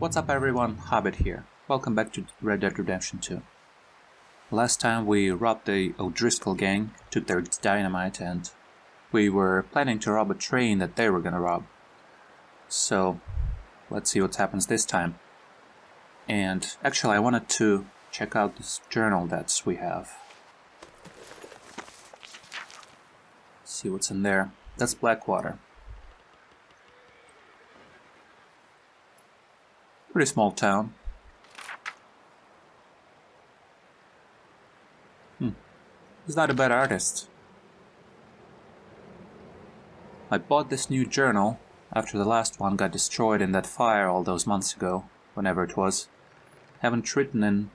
What's up everyone, Hobbit here. Welcome back to Red Dead Redemption 2. Last time we robbed the O'Driscoll gang, took their dynamite and we were planning to rob a train that they were gonna rob. So, let's see what happens this time. And actually I wanted to check out this journal that we have. See what's in there. That's Blackwater. Pretty small town. Hmm. He's not a bad artist. I bought this new journal after the last one got destroyed in that fire all those months ago, whenever it was. Haven't written in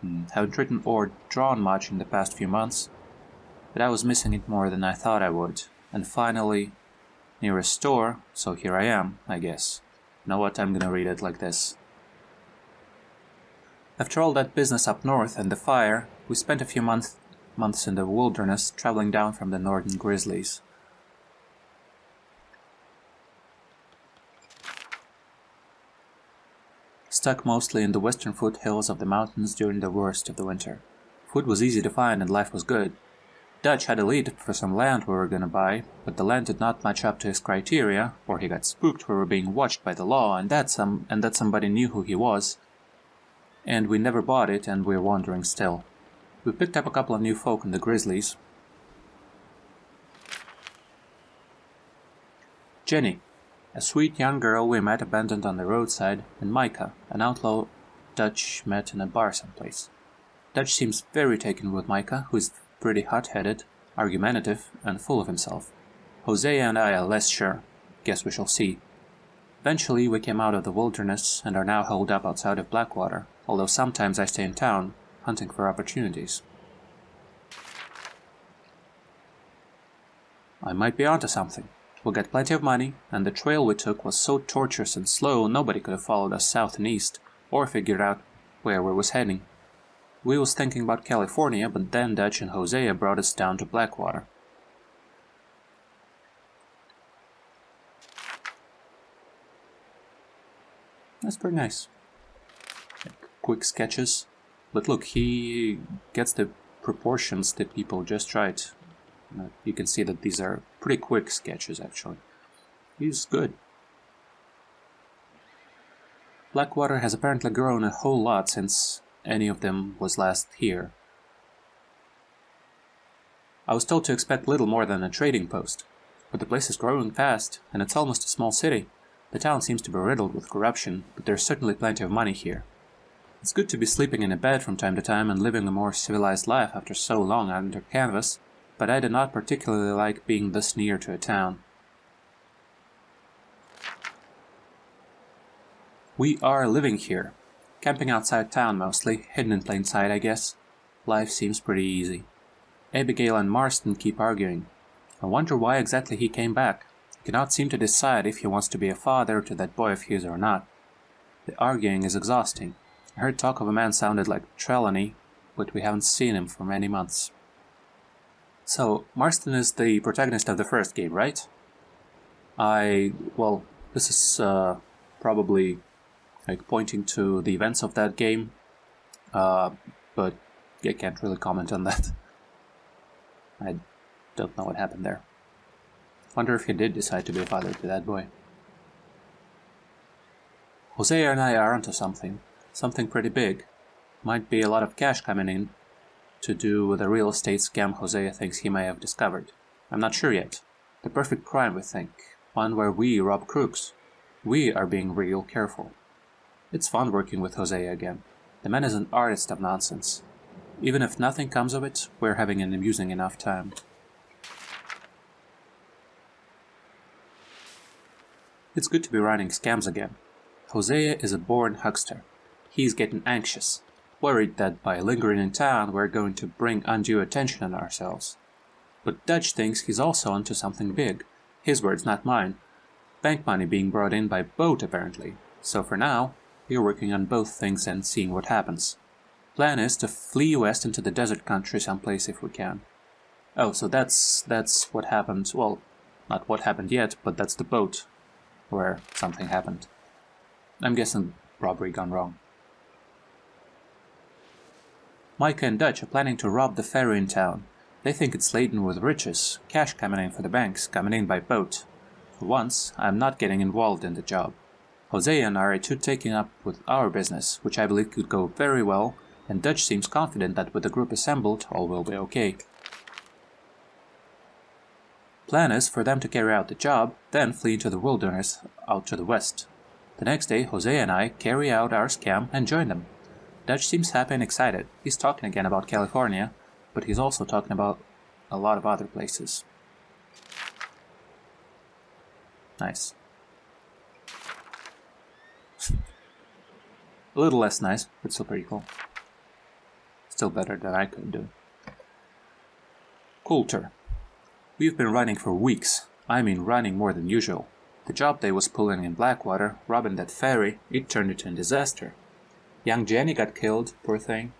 hmm, haven't written or drawn much in the past few months, but I was missing it more than I thought I would, and finally near a store, so here I am, I guess know what, I'm gonna read it like this. After all that business up north and the fire, we spent a few months months in the wilderness traveling down from the northern grizzlies. Stuck mostly in the western foothills of the mountains during the worst of the winter. Food was easy to find and life was good, Dutch had a lead for some land we were gonna buy, but the land did not match up to his criteria, or he got spooked we were being watched by the law and that some and that somebody knew who he was. And we never bought it and we're wandering still. We picked up a couple of new folk in the Grizzlies. Jenny, a sweet young girl we met abandoned on the roadside, and Micah, an outlaw Dutch met in a bar someplace. Dutch seems very taken with Micah, who is pretty hot-headed, argumentative, and full of himself. Hosea and I are less sure. Guess we shall see. Eventually we came out of the wilderness and are now holed up outside of Blackwater, although sometimes I stay in town, hunting for opportunities. I might be onto something. We'll get plenty of money, and the trail we took was so tortuous and slow nobody could have followed us south and east, or figured out where we was heading. We was thinking about California, but then Dutch and Hosea brought us down to Blackwater. That's pretty nice. quick sketches. But look, he gets the proportions that people just right. Uh, you can see that these are pretty quick sketches, actually. He's good. Blackwater has apparently grown a whole lot since any of them was last here. I was told to expect little more than a trading post, but the place is growing fast, and it's almost a small city. The town seems to be riddled with corruption, but there's certainly plenty of money here. It's good to be sleeping in a bed from time to time and living a more civilized life after so long under canvas, but I did not particularly like being this near to a town. We are living here, Camping outside town mostly, hidden in plain sight I guess. Life seems pretty easy. Abigail and Marston keep arguing. I wonder why exactly he came back. He cannot seem to decide if he wants to be a father to that boy of his or not. The arguing is exhausting. I heard talk of a man sounded like Trelawney, but we haven't seen him for many months. So, Marston is the protagonist of the first game, right? I... well, this is uh, probably like pointing to the events of that game, uh, but I can't really comment on that. I don't know what happened there. Wonder if he did decide to be a father to that boy. Hosea and I are onto something. Something pretty big. Might be a lot of cash coming in to do with a real estate scam Hosea thinks he may have discovered. I'm not sure yet. The perfect crime, we think. One where we rob crooks. We are being real careful. It's fun working with Hosea again. The man is an artist of nonsense. Even if nothing comes of it, we're having an amusing enough time. It's good to be running scams again. Hosea is a born huckster. He's getting anxious, worried that by lingering in town we're going to bring undue attention on ourselves. But Dutch thinks he's also onto something big. His words, not mine. Bank money being brought in by boat, apparently. So for now, we are working on both things and seeing what happens. Plan is to flee west into the desert country someplace if we can. Oh, so that's that's what happened. Well, not what happened yet, but that's the boat where something happened. I'm guessing robbery gone wrong. Micah and Dutch are planning to rob the ferry in town. They think it's laden with riches, cash coming in for the banks, coming in by boat. For once, I am not getting involved in the job. Hosea and I are too taken up with our business, which I believe could go very well, and Dutch seems confident that with the group assembled, all will be okay. Plan is for them to carry out the job, then flee into the wilderness out to the west. The next day, Hosea and I carry out our scam and join them. Dutch seems happy and excited. He's talking again about California, but he's also talking about a lot of other places. Nice. A little less nice, but still pretty cool. Still better than I could do. Colter. We've been running for weeks. I mean running more than usual. The job they was pulling in Blackwater, robbing that ferry, it turned into a disaster. Young Jenny got killed, poor thing,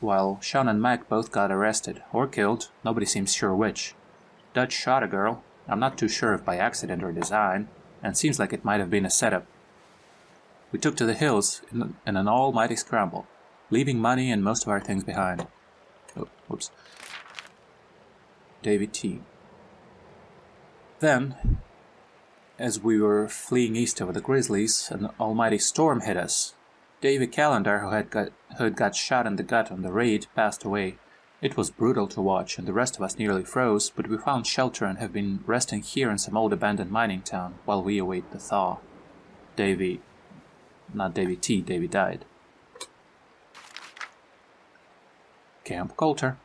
while Sean and Mac both got arrested, or killed, nobody seems sure which. Dutch shot a girl, I'm not too sure if by accident or design, and seems like it might have been a setup. We took to the hills in, in an almighty scramble, leaving money and most of our things behind. Oh, whoops. David T. Then, as we were fleeing east over the Grizzlies, an almighty storm hit us. David Callander, who had got, who had got shot in the gut on the raid, passed away. It was brutal to watch, and the rest of us nearly froze, but we found shelter and have been resting here in some old abandoned mining town while we await the thaw. Davy. Not Davy T, Davy died. Camp Colter.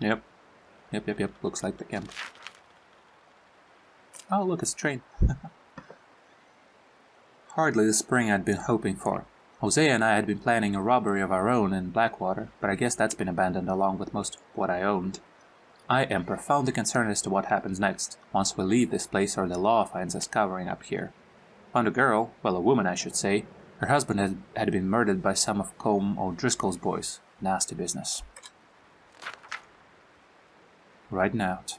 Yep, Yep, yep, yep. Looks like the camp. Oh, look, it's a train. Hardly the spring I'd been hoping for. Hosea and I had been planning a robbery of our own in Blackwater, but I guess that's been abandoned along with most of what I owned. I am profoundly concerned as to what happens next, once we leave this place or the law finds us covering up here. Found a girl, well, a woman I should say. Her husband had, had been murdered by some of Colm O'Driscoll's boys. Nasty business riding out.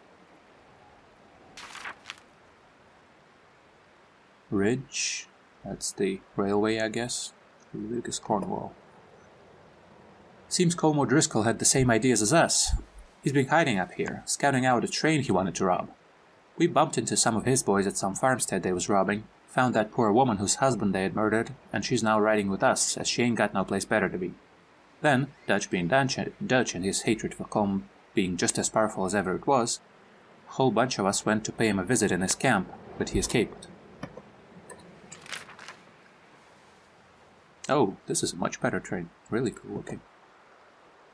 Ridge, that's the railway, I guess. Lucas Cornwall. Seems Colm O'Driscoll had the same ideas as us. He's been hiding up here, scouting out a train he wanted to rob. We bumped into some of his boys at some farmstead they was robbing, found that poor woman whose husband they had murdered, and she's now riding with us, as she ain't got no place better to be. Then, Dutch being Dutch, Dutch and his hatred for Colm being just as powerful as ever it was, a whole bunch of us went to pay him a visit in his camp, but he escaped. Oh, this is a much better train. Really cool looking.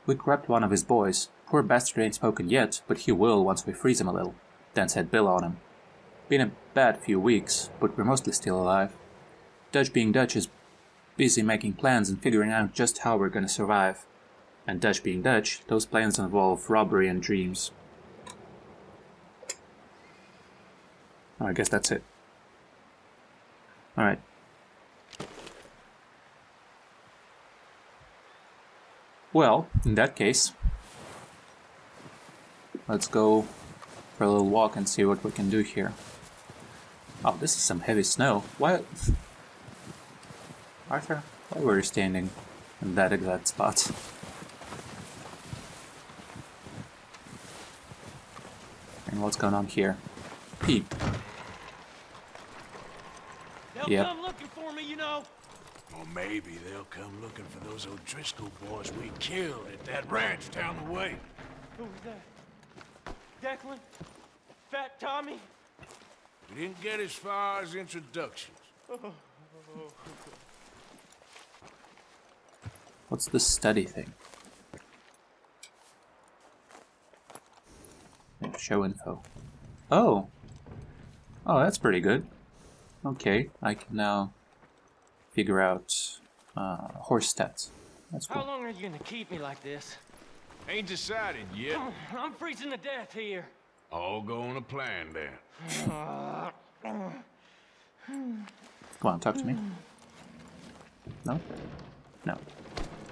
We grabbed one of his boys. Poor bastard ain't spoken yet, but he will once we freeze him a little. Then set Bill on him. Been a bad few weeks, but we're mostly still alive. Dutch being Dutch is busy making plans and figuring out just how we're gonna survive and Dutch being Dutch, those plans involve robbery and dreams. I guess that's it. Alright. Well, in that case, let's go for a little walk and see what we can do here. Oh, this is some heavy snow. Why... Arthur, why were you standing in that exact spot? And what's going on here? Peep. They'll yep. come looking for me, you know. Or maybe they'll come looking for those O'Driscoll boys we killed at that ranch down the way. Who was that? Declan? Fat Tommy? We didn't get as far as introductions. What's the study thing? Show info. Oh! Oh, that's pretty good. Okay, I can now figure out uh, horse stats. That's cool. How long are you gonna keep me like this? Ain't decided yet. I'm freezing to death here. All going to plan then. Come on, talk to me. No? No.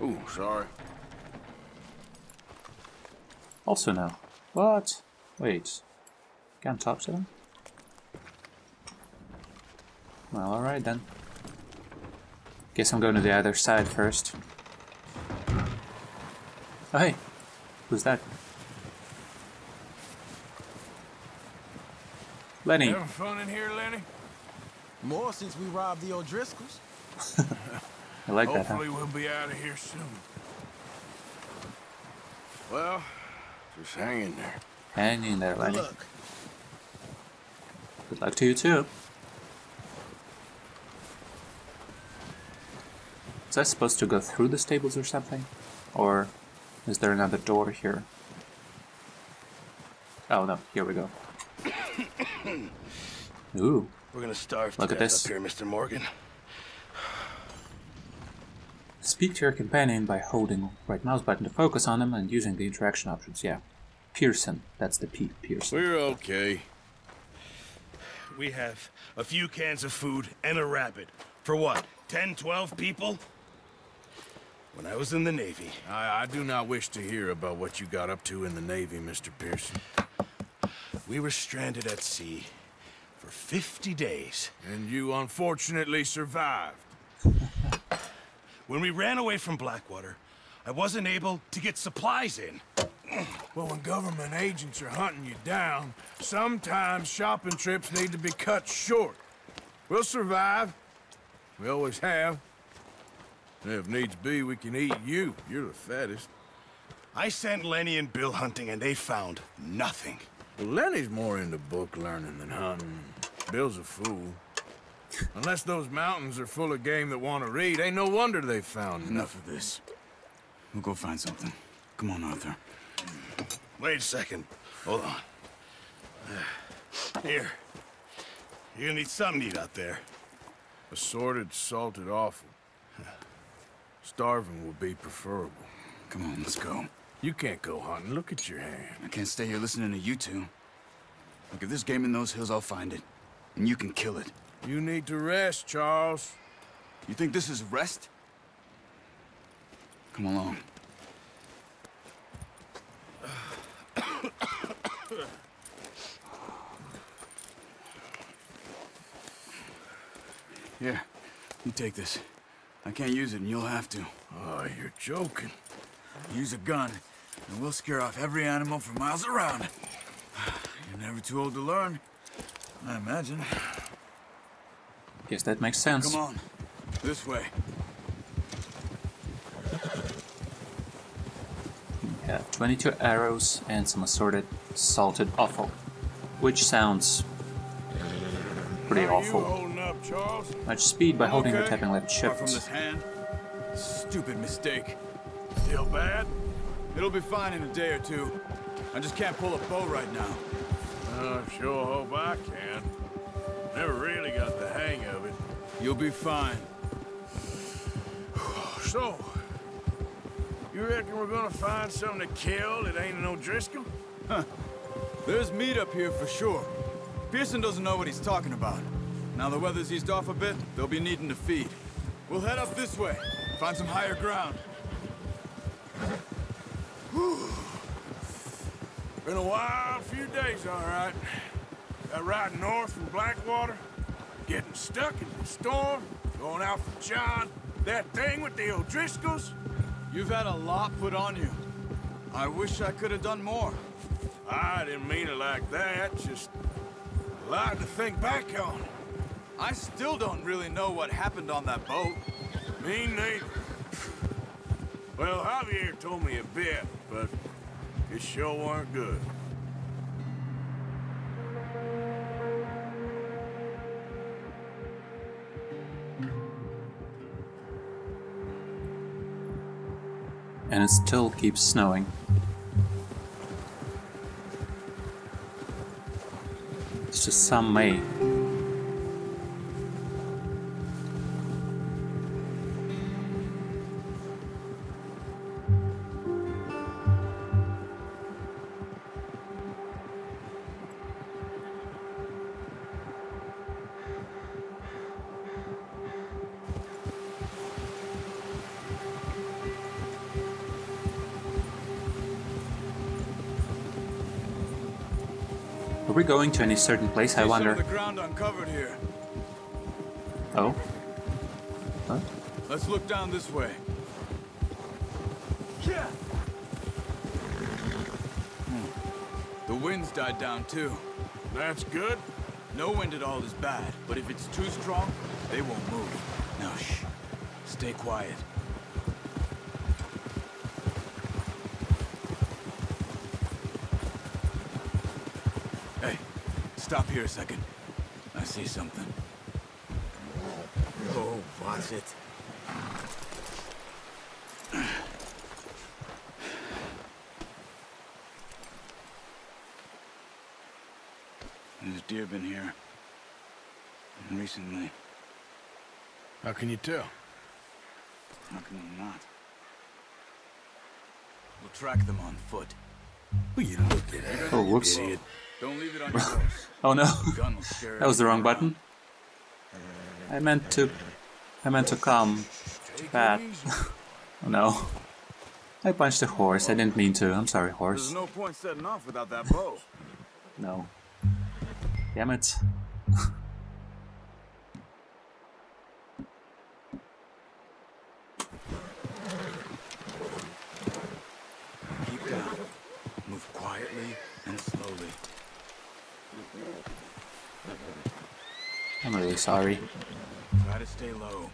Ooh, sorry. Also no. What? Wait. Can't talk to them? Well, alright then. Guess I'm going to the other side first. Oh, hey. Who's that? Lenny. Having fun in here, Lenny? More since we robbed the O'Driscolls. I like that, huh? Hopefully we'll be out of here soon. Well, just hang in there. Hang in there, Lenny. Look, Good luck to you too. Is that supposed to go through the stables or something? Or is there another door here? Oh no, here we go. Ooh, We're gonna starve Look to at this. up here, Mr. Morgan. Speak to your companion by holding right mouse button to focus on him and using the interaction options. Yeah. Pearson. That's the P. Pearson. We're okay. We have a few cans of food and a rabbit. For what? 10, 12 people? When I was in the Navy, I, I do not wish to hear about what you got up to in the Navy, Mr. Pearson. we were stranded at sea for 50 days. And you unfortunately survived. When we ran away from Blackwater, I wasn't able to get supplies in. Well, when government agents are hunting you down, sometimes shopping trips need to be cut short. We'll survive. We always have. And if needs be, we can eat you. You're the fattest. I sent Lenny and Bill hunting and they found nothing. Well, Lenny's more into book learning than hunting. Bill's a fool. Unless those mountains are full of game that want to read, ain't no wonder they found nothing. Enough of this. We'll go find something. Come on, Arthur. Wait a second. Hold on. Here. You're gonna need something to eat out there. Assorted, salted offal. Starving will be preferable. Come on, let's go. You can't go hunting. Look at your hand. I can't stay here listening to you two. Look, if there's game in those hills, I'll find it. And you can kill it. You need to rest, Charles. You think this is rest? Come along. Here, you take this. I can't use it, and you'll have to. Oh, you're joking. Use a gun, and we'll scare off every animal for miles around. You're never too old to learn, I imagine. Guess that makes sense. Come on, this way. Yeah, 22 arrows and some assorted salted offal. Which sounds pretty awful. up, Much speed by holding or Okay. tapping left Apart from shift. this hand, stupid mistake. Still bad? It'll be fine in a day or two. I just can't pull a bow right now. I sure hope I can. Never really got the hang of it. You'll be fine. So, you reckon we're gonna find something to kill that ain't an O'Driscoll? Huh. There's meat up here for sure. Pearson doesn't know what he's talking about. Now the weather's eased off a bit, they'll be needing to feed. We'll head up this way, find some higher ground. Been a wild few days, all right. Uh, that ride north from Blackwater, getting stuck in the storm, going out for John, that thing with the O'Driscolls. You've had a lot put on you. I wish I could have done more. I didn't mean it like that, just a lot to think back on. I still don't really know what happened on that boat. Me neither. Well, Javier told me a bit, but it sure weren't good. And it still keeps snowing. It's just some May. Are we going to any certain place, I wonder? the ground uncovered here. Oh? Huh? Let's look down this way. Yeah. Hmm. The wind's died down too. That's good. No wind at all is bad, but if it's too strong, they won't move. Now shh. Stay quiet. Stop here a second. I see something. Oh, watch it. There's deer been here. Recently. How can you tell? How can we not? We'll track them on foot. Will you look at that? Oh, whoops. Don't leave it on your horse. Oh no, Gun will scare that was the wrong button. I meant to... I meant to come. Bad. Oh no. I punched the horse, I didn't mean to. I'm sorry, There's horse. no point setting off without that bow. No. Damn it. Keep down. Move quietly and slowly. I'm really sorry. Try to stay low.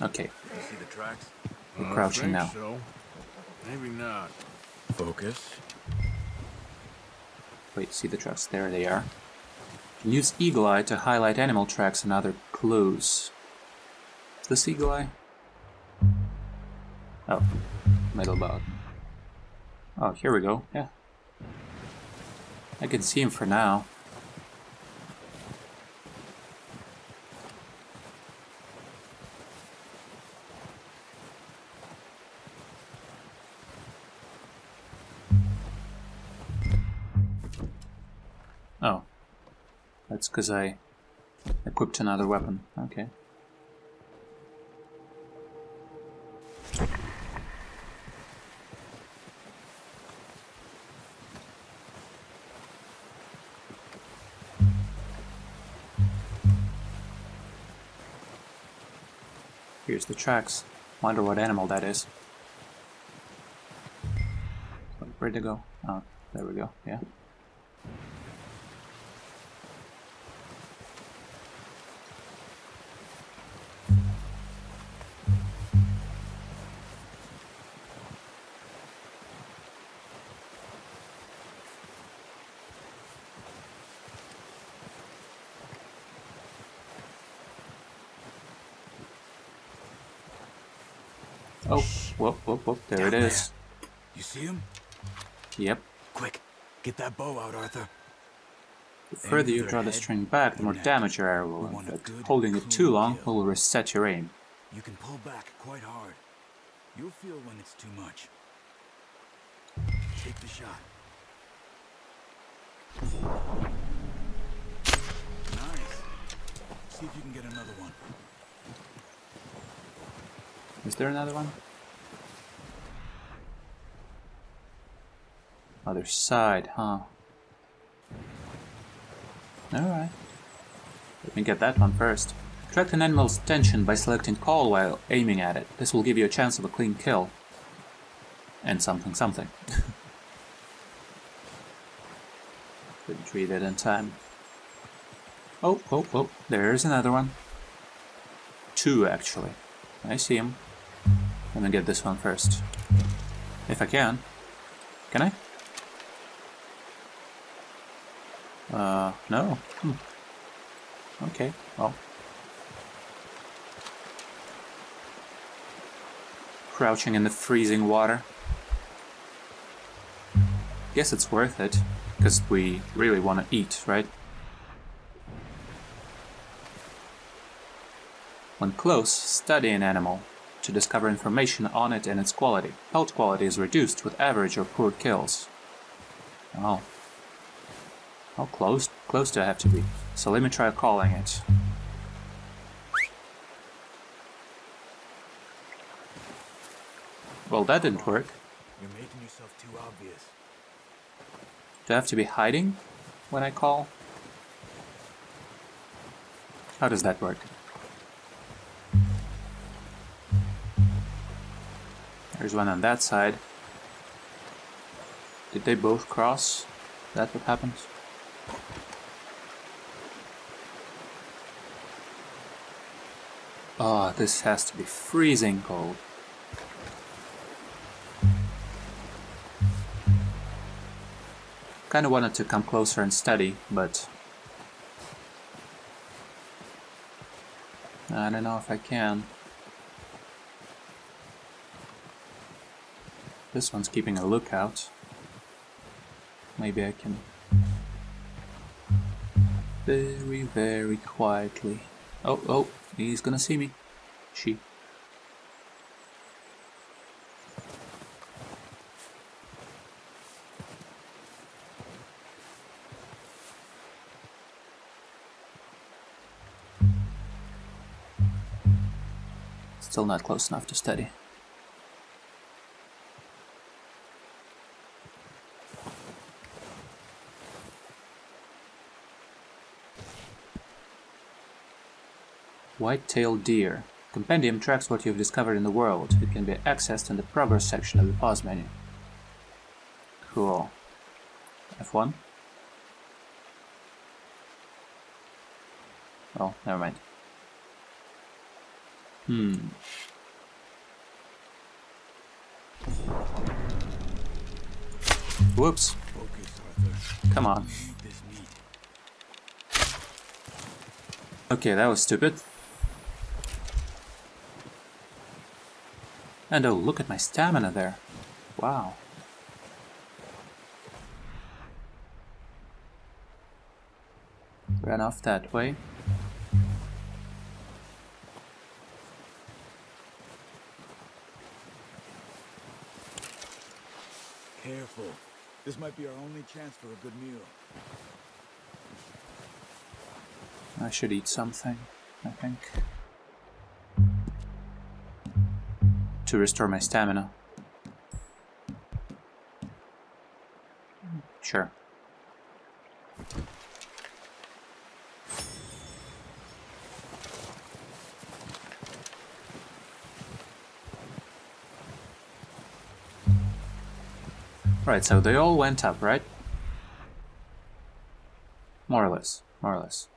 Okay, You see the tracks? we're crouching now. So. Maybe not. Focus. Wait, see the tracks? There they are. Use Eagle Eye to highlight animal tracks and other clues. Is this Eagle Eye? Oh, metal bug. Oh, here we go. Yeah. I can see him for now. Because I equipped another weapon. Okay. Here's the tracks. Wonder what animal that is. Where'd go? Oh, there we go. Yeah. Whoop, whoop, whoop. There it Down is. You see him? Yep. Quick, get that bow out, Arthur. The further you draw the string back, the more damage your arrow will inflict. Holding it too long kill. will reset your aim. You can pull back quite hard. You'll feel when it's too much. Take the shot. Nice. See if you can get another one. Is there another one? Other side, huh? Alright. Let me get that one first. Attract an animal's attention by selecting call while aiming at it. This will give you a chance of a clean kill. And something something. Couldn't read it in time. Oh, oh, oh, there's another one. Two, actually. I see him. Let me get this one first. If I can. Can I? Uh, no. Hmm. Okay, well. Crouching in the freezing water. Guess it's worth it, because we really want to eat, right? When close, study an animal to discover information on it and its quality. Health quality is reduced with average or poor kills. Oh. How close close do I have to be? So let me try calling it. Well, that didn't work. You're making yourself too obvious. Do I have to be hiding when I call? How does that work? There's one on that side. Did they both cross? That's what happens. Oh, this has to be freezing cold. Kinda wanted to come closer and study, but... I don't know if I can. This one's keeping a lookout. Maybe I can... Very, very quietly. Oh, oh, he's gonna see me. She. Still not close enough to study. White-tailed deer. Compendium tracks what you've discovered in the world. It can be accessed in the progress section of the pause menu. Cool. F1? Oh, never mind. Hmm. Whoops. Come on. Okay, that was stupid. And oh, look at my stamina there. Wow. Ran off that way. Careful. This might be our only chance for a good meal. I should eat something, I think. To restore my stamina. Sure. Right, so they all went up, right? More or less, more or less.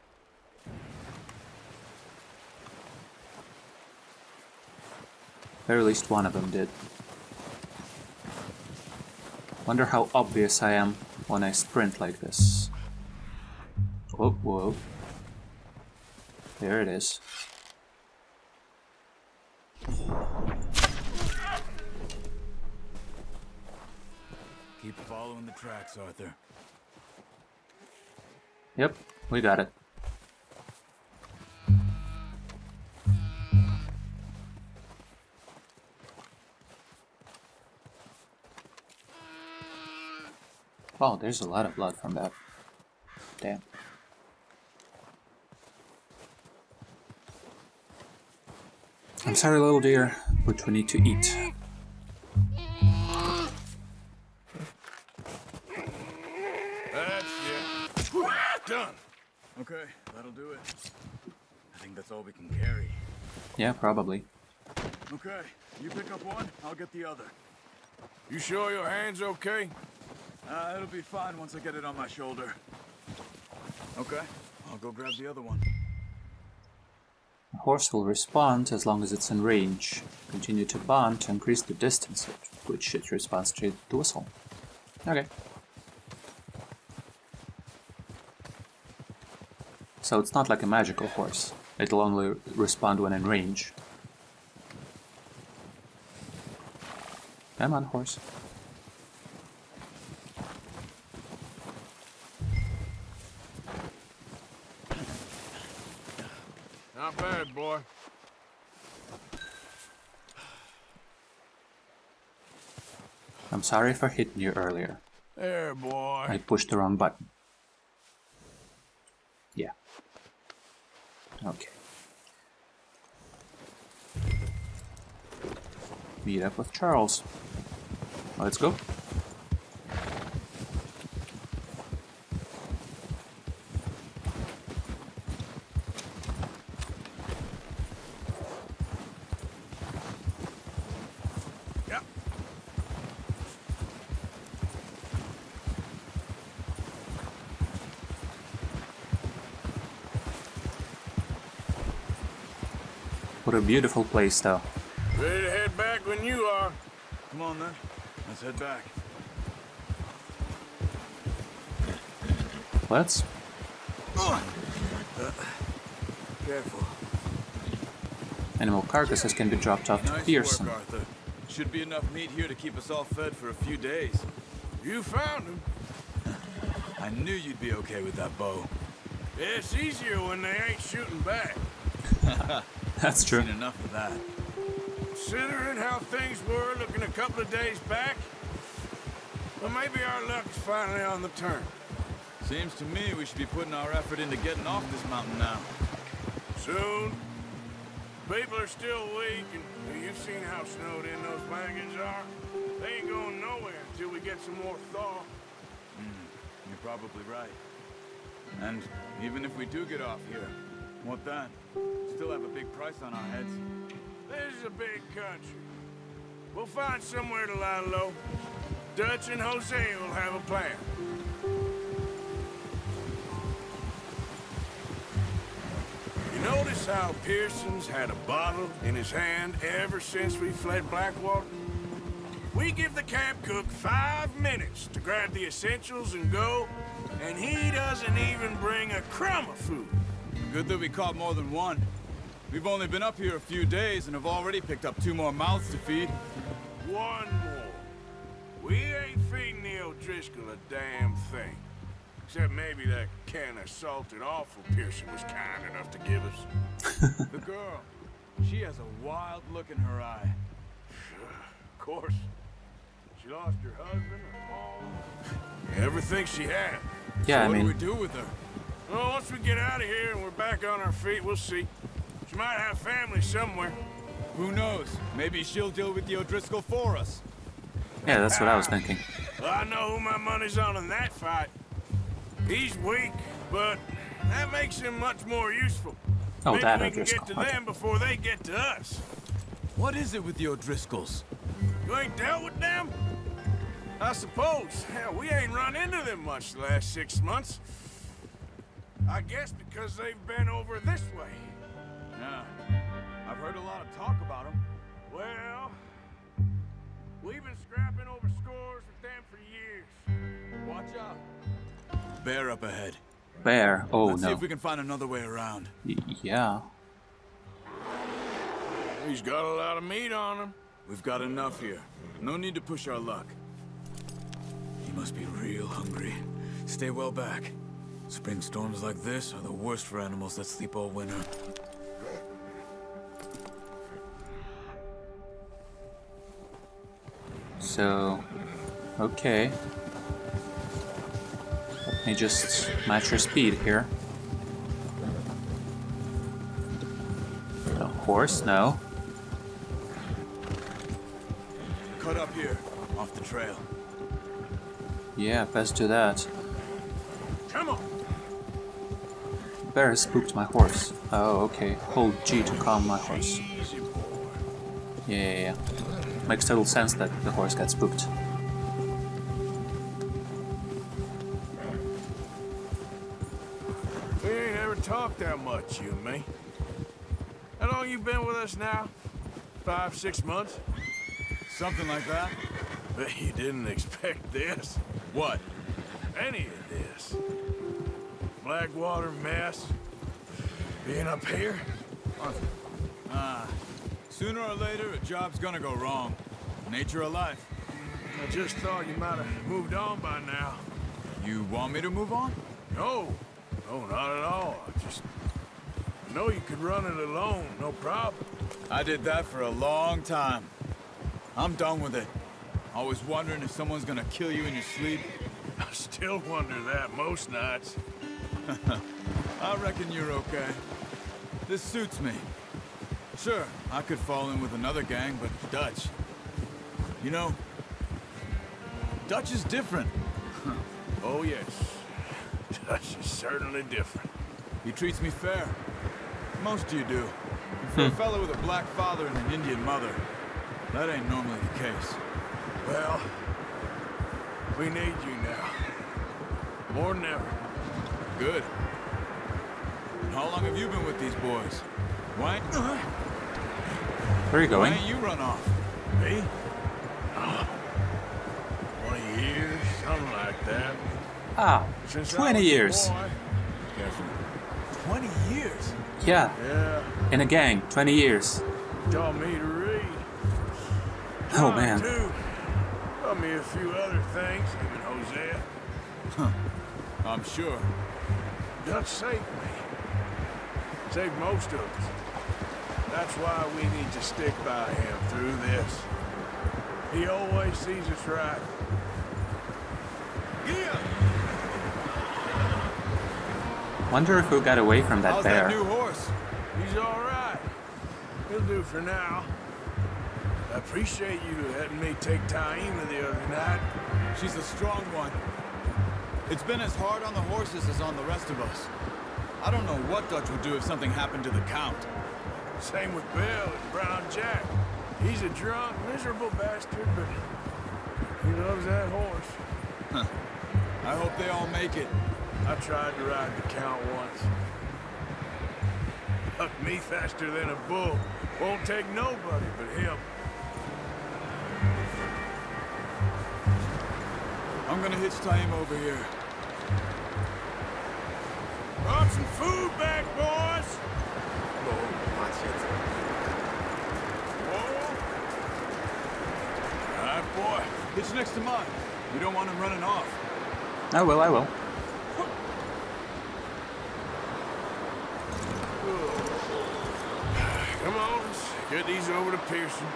Very least one of them did. Wonder how obvious I am when I sprint like this. Whoa, whoa. There it is. Keep following the tracks, Arthur. Yep, we got it. Oh, there's a lot of blood from that. Damn. I'm sorry, little dear, but we need to eat. That's it. Done. Okay, that'll do it. I think that's all we can carry. Yeah, probably. Okay, you pick up one, I'll get the other. You sure your hand's okay? Uh, it'll be fine once I get it on my shoulder. Okay, I'll go grab the other one. A horse will respond as long as it's in range. Continue to bond to increase the distance at which it responds to the whistle. Okay. So it's not like a magical horse. It'll only respond when in range. Come on, horse. Not bad, boy. I'm sorry for hitting you earlier. There, boy. I pushed the wrong button. Yeah. Okay. Meet up with Charles. Let's go. A beautiful place, though. Ready to head back when you are. Come on then. Let's head back. Let's. Uh, careful. Animal carcasses can be dropped off to Nice Pearson. work, Arthur. Should be enough meat here to keep us all fed for a few days. You found him. I knew you'd be okay with that bow. It's easier when they ain't shooting back. That's true. Seen enough of that. Considering how things were looking a couple of days back, well, maybe our luck's finally on the turn. Seems to me we should be putting our effort into getting off this mountain now. Soon. People are still weak, and you've seen how snowed in those wagons are. They ain't going nowhere until we get some more thaw. Hmm, you're probably right. And even if we do get off here, what then? Still have a big price on our heads. This is a big country. We'll find somewhere to lie low. Dutch and Hosea will have a plan. You notice how Pearson's had a bottle in his hand ever since we fled Blackwater? We give the camp cook five minutes to grab the essentials and go, and he doesn't even bring a crumb of food. Good that we caught more than one. We've only been up here a few days and have already picked up two more mouths to feed. One more. We ain't feeding the O'Driscoll a damn thing. Except maybe that can of salted offal Pearson was kind enough to give us. The girl, she has a wild look in her eye. Of course. She lost her husband, her mom. Everything she had. Yeah, I what do we do with her? Well, once we get out of here and we're back on our feet, we'll see. She might have family somewhere. Who knows? Maybe she'll deal with the O'Driscoll for us. yeah, that's what I was thinking. Well, I know who my money's on in that fight. He's weak, but that makes him much more useful. Oh, Maybe that we can O'Driscoll, get to okay. them before they get to us. What is it with the O'Driscolls? You ain't dealt with them? I suppose. Hell, we ain't run into them much the last six months. I guess because they've been over this way. Yeah. I've heard a lot of talk about them. Well, we've been scrapping over scores with them for years. Watch out. Bear up ahead. Bear. Oh Let's see if we can find another way around. Y- yeah. He's got a lot of meat on him. We've got enough here. No need to push our luck. He must be real hungry. Stay well back. Spring storms like this are the worst for animals that sleep all winter. So, okay. Let me just match your speed here. A horse? No. Cut up here, off the trail. Yeah, best do that. Come on. Bear has spooked my horse. Oh, okay. Hold G to calm my horse. Yeah, yeah, yeah. Makes total sense that the horse got spooked. We ain't ever talked that much, you and me. How long you been with us now? Five, six months? Something like that? Bet you didn't expect this. What? Any of this. Blackwater mess. Being up here? Ah. Sooner or later, a job's gonna go wrong. Nature of life. I just thought you might have moved on by now. You want me to move on? No. No, not at all. I just... I know you could run it alone, no problem. I did that for a long time. I'm done with it. Always wondering if someone's gonna kill you in your sleep. I still wonder that most nights. I reckon you're okay. This suits me. Sure, I could fall in with another gang, but Dutch. You know, Dutch is different. Oh, yes. Dutch is certainly different. He treats me fair. Most of you do. And hmm. For a fellow with a black father and an Indian mother, That ain't normally the case. Well, we need you now. More than ever. Good. How long have you been with these boys? Why, uh-huh. Where are you going? ain't you run off? Me? Oh, 20 years, something like that. Ah, Since 20 years. boy. 20 years? Yeah, Yeah, in a gang, 20 years. taught me to read. Oh man. Too. Taught me a few other things, even Hosea. I'm sure. Dutch saved me. Saved most of us. That's why we need to stick by him through this. He always sees us right. Yeah. Wonder if we got away from that How's bear. that new horse? He's all right. He'll do for now. I appreciate you letting me take Taima the other night. She's a strong one. It's been as hard on the horses as on the rest of us. I don't know what Dutch would do if something happened to the Count. Same with Bill and Brown Jack. He's a drunk, miserable bastard, but he loves that horse. I hope they all make it. I tried to ride the Count once. Hucked me faster than a bull. Won't take nobody but him. I'm gonna hitch Taim over here. Brought some food back, boys. Whoa. All right, boy. Hitch next to mine. You don't want him running off. I will, I will. Come on, get these over to Pearson.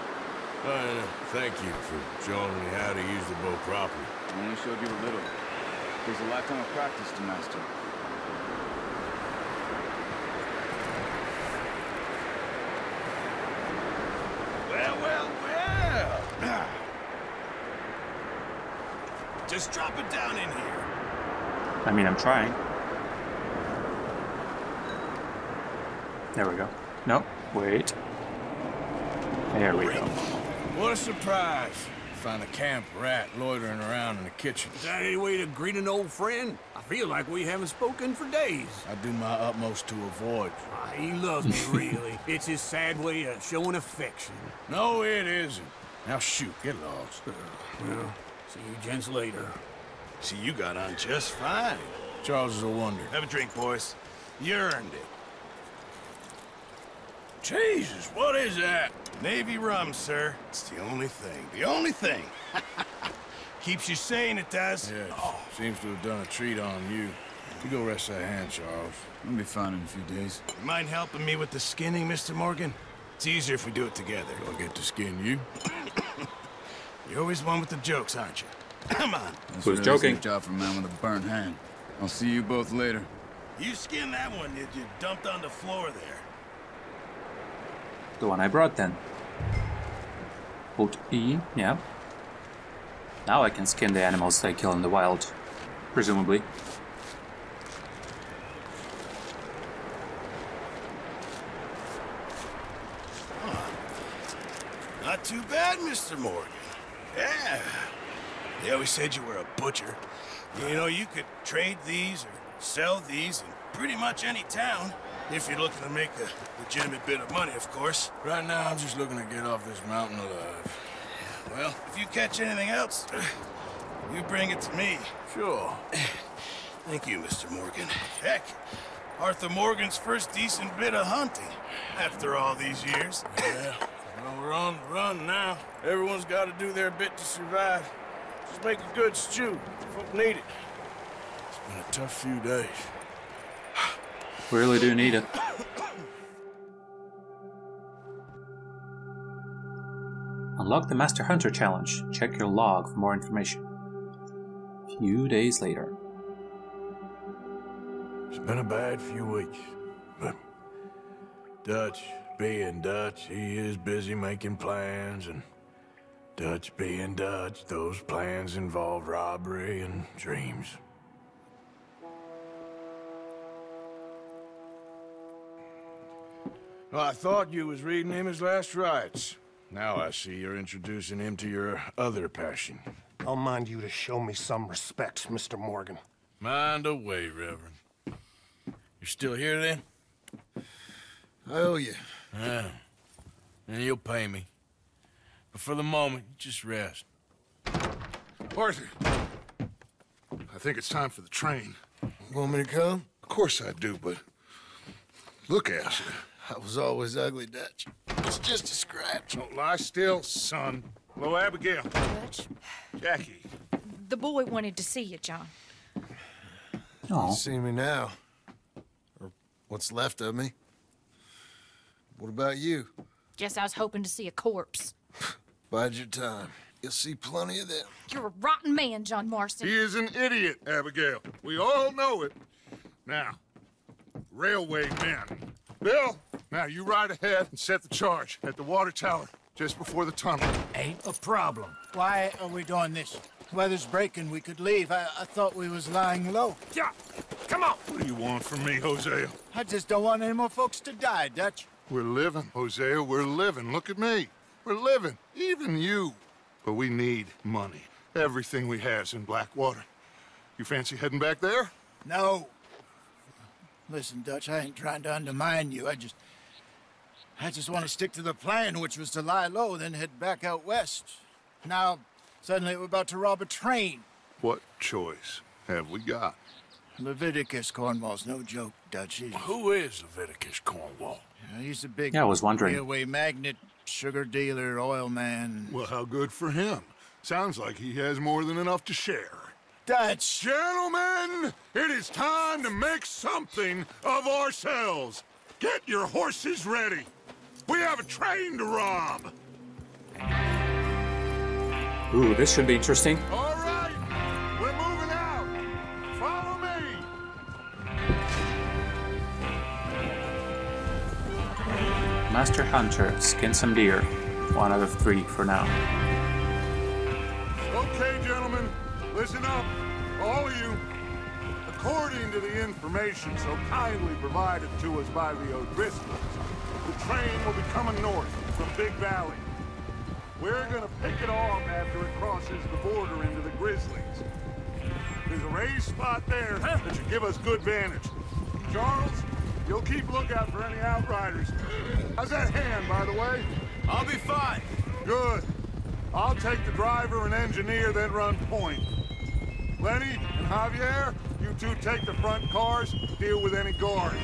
Uh, thank you for showing me how to use the bow properly. I only showed you a little. Takes a lifetime of practice to master. Well, well, well. Just drop it down in here. I mean, I'm trying. There we go. No, wait. There we go. What a surprise. Find a camp rat loitering around in the kitchen. Is that any way to greet an old friend? I feel like we haven't spoken for days. I do my utmost to avoid. Ah, he loves me, really. it's his sad way of showing affection. No, it isn't. Now shoot, get lost. Well, see you gents later. See, you got on just fine. Charles is a wonder. Have a drink, boys. You earned it. Jesus, what is that? Navy rum, sir. It's the only thing. The only thing. Keeps you sane, it does. Yes, seems to have done a treat on you. You go rest that hand, Charles. I'll be fine in a few days. You mind helping me with the skinning, Mr. Morgan? It's easier if we do it together. Do I get to skin you? You're always one with the jokes, aren't you? Come on. That's Who's really joking? a job for a man with a burnt hand. I'll see you both later. You skinned that one that you dumped on the floor there. The one I brought then. Hold E, yeah. Now I can skin the animals I kill in the wild. Presumably. Not too bad, Mr. Morgan. Yeah. They always said you were a butcher. You know, you could trade these or sell these in pretty much any town. If you're looking to make a legitimate bit of money, of course. Right now, I'm just looking to get off this mountain alive. Well, if you catch anything else, you bring it to me. Sure. Thank you, Mr. Morgan. Heck, Arthur Morgan's first decent bit of hunting after all these years. Yeah. Well, we're on the run now. Everyone's got to do their bit to survive. Just make a good stew. Folk need it. It's been a tough few days. We really do need it. Unlock the Master Hunter challenge. Check your log for more information. A Few days later. It's been a bad few weeks, but Dutch being Dutch, he is busy making plans, and Dutch being Dutch, those plans involve robbery and dreams. Well, I thought you was reading him his last rites. Now I see you're introducing him to your other passion. I'll mind you to show me some respect, Mr. Morgan. Mind away, Reverend. You're still here then? I owe you. Yeah. And you'll pay me. But for the moment, just rest. Arthur, I think it's time for the train. Want me to come? Of course I do, but look at you. I was always ugly, Dutch. It's just a scratch. Don't lie still, son. Hello, Abigail. Dutch, Jackie. the boy wanted to see you, John. Oh, See me now. Or what's left of me. What about you? Guess I was hoping to see a corpse. Bide your time. You'll see plenty of them. You're a rotten man, John Marston. He is an idiot, Abigail. We all know it. Now, railway men. Bill, now you ride ahead and set the charge at the water tower just before the tunnel. Ain't a problem. Why are we doing this? Weather's breaking. We could leave. I, I thought we was lying low. Yeah, come on. What do you want from me, Hosea? I just don't want any more folks to die, Dutch. We're living, Hosea. We're living. Look at me. We're living. Even you. But we need money. Everything we has in Blackwater. You fancy heading back there? No. Listen, Dutch, I ain't trying to undermine you. I just... I just want to stick to the plan, which was to lie low, then head back out west. Now, suddenly we're about to rob a train. What choice have we got? Leviticus Cornwall's no joke, Dutch. He's, Who is Leviticus Cornwall? he's a big Yeah, I was wondering. railway magnate, sugar dealer, oil man. Well, how good for him. Sounds like he has more than enough to share. Dutch! Gentlemen, it is time to make something of ourselves. Get your horses ready. We have a train to rob. ooh, this should be interesting. All Master Hunter, skin some deer. One out of three for now. Okay, gentlemen, listen up, all of you. According to the information so kindly provided to us by the O'Driscolls, the train will be coming north from Big Valley. We're gonna pick it off after it crosses the border into the Grizzlies. There's a raised spot there that should give us good vantage. Charles, you'll keep lookout for any outriders. How's that hand, by the way? I'll be fine. Good. I'll take the driver and engineer, then run point. Lenny and Javier, you two take the front cars, deal with any guards.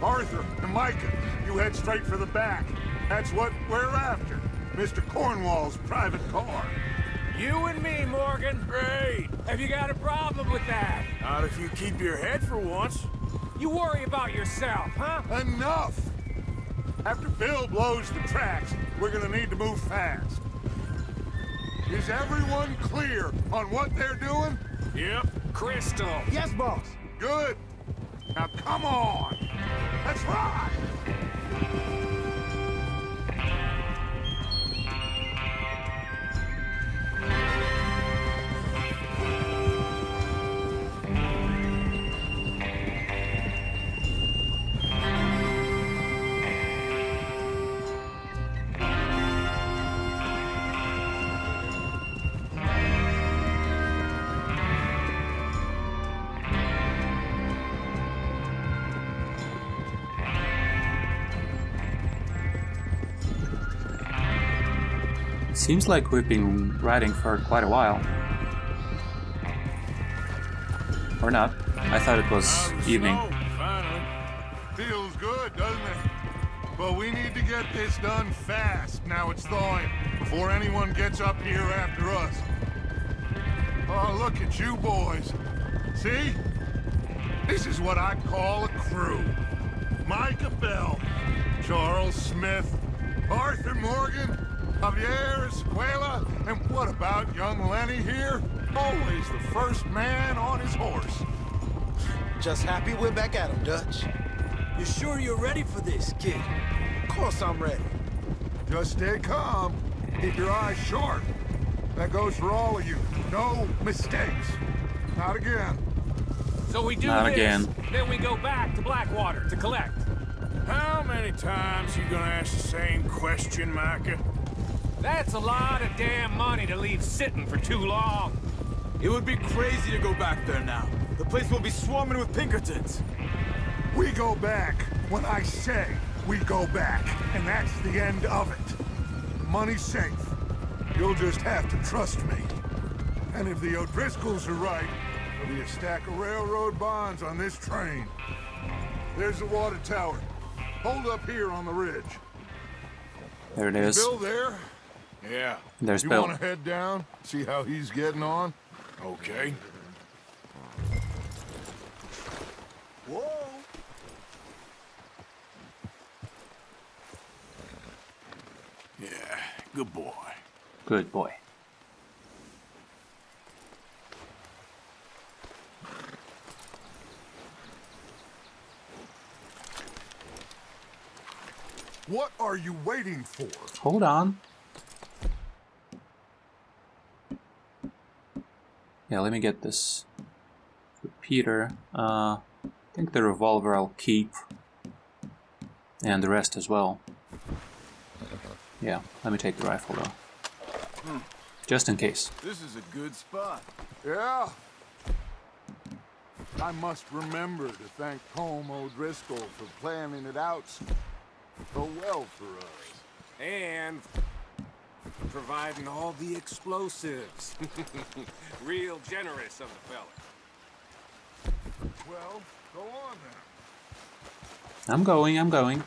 Arthur and Micah, you head straight for the back. That's what we're after. Mr. Cornwall's private car. You and me, Morgan. Great. Have you got a problem with that? Not if you keep your head for once. You worry about yourself, huh? Enough! After Bill blows the tracks, we're gonna need to move fast. Is everyone clear on what they're doing? Yep. Crystal. Yes, boss. Good. Now come on. Let's ride. Seems like we've been riding for quite a while. Or not. I thought it was Out of the evening. Feels good, doesn't it? But we need to get this done fast. Now it's thawing, before anyone gets up here after us. Oh, look at you boys. See? This is what I call a crew. Micah Bell, Charles Smith, Arthur Morgan, Javier Escuela, and what about young Lenny here? Always the first man on his horse. Just happy we're back at him, Dutch. You sure you're ready for this, kid? Of course I'm ready. Just stay calm. Keep your eyes sharp. That goes for all of you. No mistakes. Not again. So we do Not this, again. then we go back to Blackwater to collect. How many times you gonna ask the same question, Micah? That's a lot of damn money to leave sitting for too long. It would be crazy to go back there now. The place will be swarming with Pinkertons. We go back when I say we go back, and that's the end of it. The money's safe. You'll just have to trust me. And if the O'Driscolls are right, there'll be a stack of railroad bonds on this train. There's the water tower. Hold up here on the ridge. There it is. Bill there? Yeah. There's you Bill. want to head down, see how he's getting on? Okay. Whoa! Yeah, good boy. Good boy. What are you waiting for? Hold on. Yeah, let me get this. Repeater. Uh, I think the revolver I'll keep. And the rest as well. Yeah, let me take the rifle though. Just in case. This is a good spot. Yeah. I must remember to thank Colm O'Driscoll for planning it out so well for us. And providing all the explosives. Real generous of the fella. Well, go on then. I'm going, I'm going.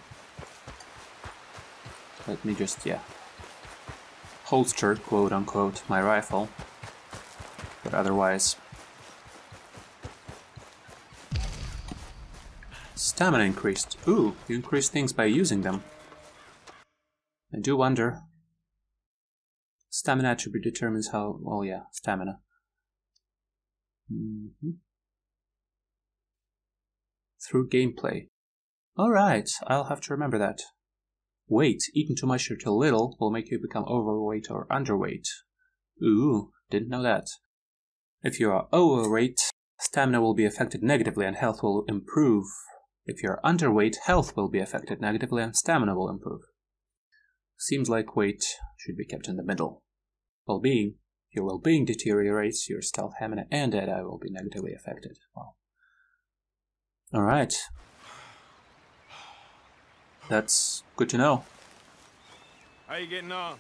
Let me just, yeah. Holster, quote unquote, my rifle. But otherwise. Stamina increased. Ooh, you increase things by using them. I do wonder. Stamina attribute determines how. Well, yeah, stamina. hmm Through gameplay. Alright, I'll have to remember that. Weight eaten too much or too little will make you become overweight or underweight. Ooh, didn't know that. If you are overweight, stamina will be affected negatively and health will improve. If you are underweight, health will be affected negatively and stamina will improve. Seems like weight should be kept in the middle. Well-being. If your well-being deteriorates, your stealth, stamina, and deadeye will be negatively affected. Wow. Alright. That's good to know. How you getting on?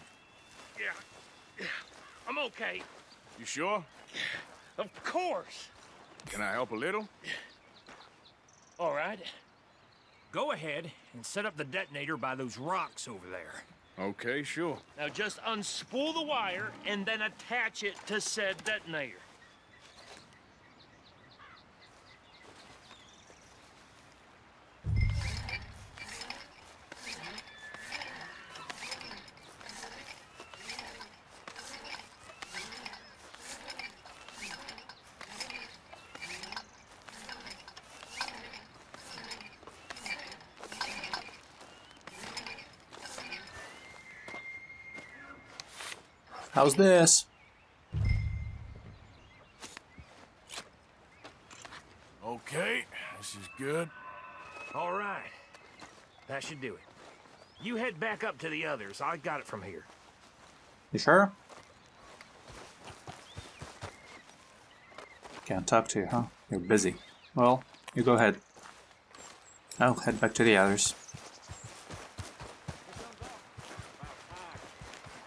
Yeah. yeah. I'm okay. You sure? Yeah. Of course. Can I help a little? Yeah. All right. Go ahead and set up the detonator by those rocks over there. Okay, sure. Now just unspool the wire and then attach it to said detonator. How's this? Okay, this is good. All right. That should do it. You head back up to the others. I got it from here. You sure? Can't talk to you, huh? You're busy. Well, you go ahead. I'll head back to the others.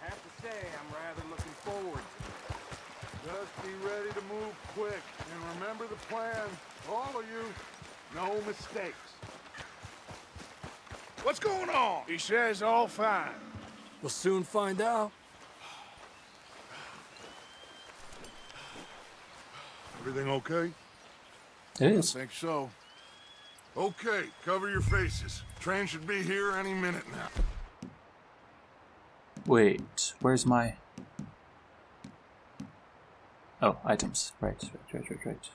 I have to say, I'm rather looking forward to it. Just be ready to move quick. And remember the plan. All of you. No mistakes. What's going on? He says all fine. We'll soon find out. Everything okay? It is. Think so. Okay, cover your faces. Train should be here any minute now. Wait, where's my... Oh, items. Right, right, right, right, right.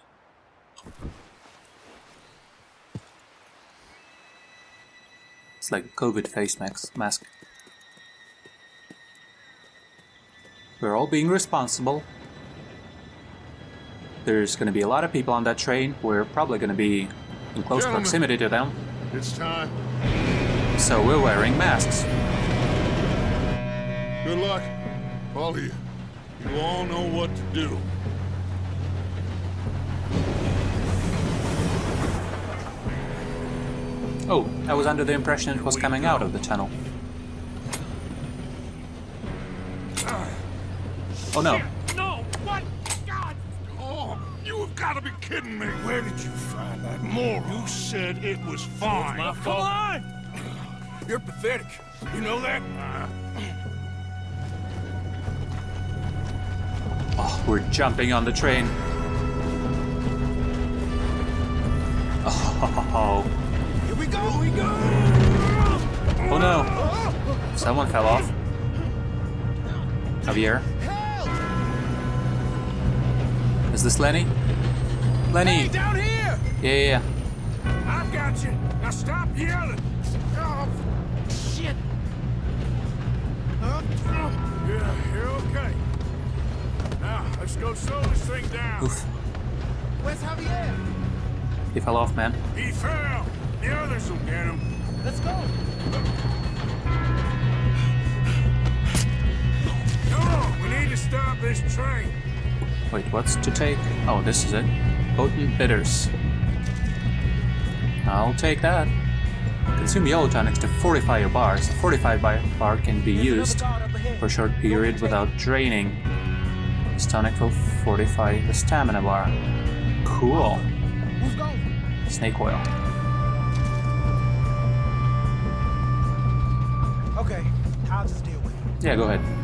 It's like a COVID face mask. mask. We're all being responsible. There's gonna be a lot of people on that train. We're probably gonna be in close Gentlemen. proximity to them. It's time. So we're wearing masks. Good luck. All of you. You all know what to do. Oh, I was under the impression it was coming out of the tunnel. Oh no. No! What? God! Oh, you have got to be kidding me. Where did you find that moron? You said it was fine. my fault. on! You're pathetic. You know that? Oh, we're jumping on the train. Oh, Here we go. Here we go. oh no. Someone fell off. Javier. Is this Lenny? Lenny! Down here. Yeah, yeah, I've got you. Now stop yelling. Oh, shit. Yeah, you're okay. Now, let's go slow this thing yeah. down. Oof. Where's Javier? He fell off, man. He fell. The others will get him. Let's go. Come on, we need to stop this train. Wait, what's to take? Oh, this is it. Potent bitters. I'll take that. Consume yellow tonics to fortify your bars. A fortified bar, bar can be used for a short period without draining. This tonic will fortify the stamina bar. Cool. Snake oil. Yeah, go ahead.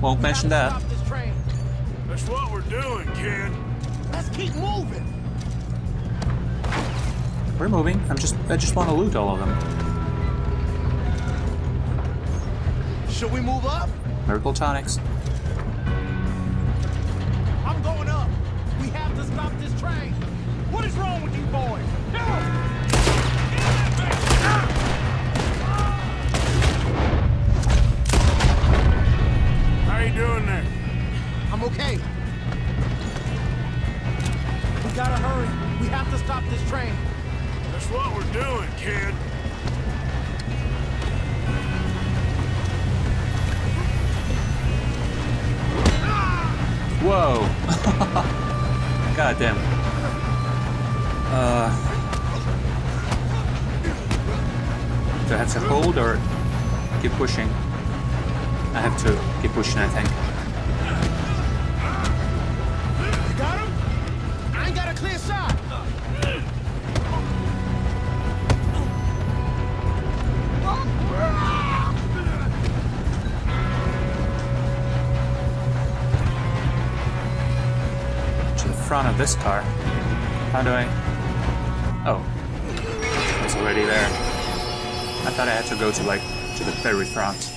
Won't mention that. to Stop this train. That's what we're doing, kid. Let's keep moving. We're moving. I'm just I just want to loot all of them. Should we move up? Miracle tonics. I'm going up. We have to stop this train. What is wrong with you boys? Doing there? I'm okay. We gotta hurry. We have to stop this train. That's what we're doing, kid. Whoa! God damn. Uh. Do I have to hold or keep pushing? I have to keep pushing, I think. You got him? I got a clear shot. To the front of this car. How do I. Oh. It's already there. I thought I had to go to, like, to the very front.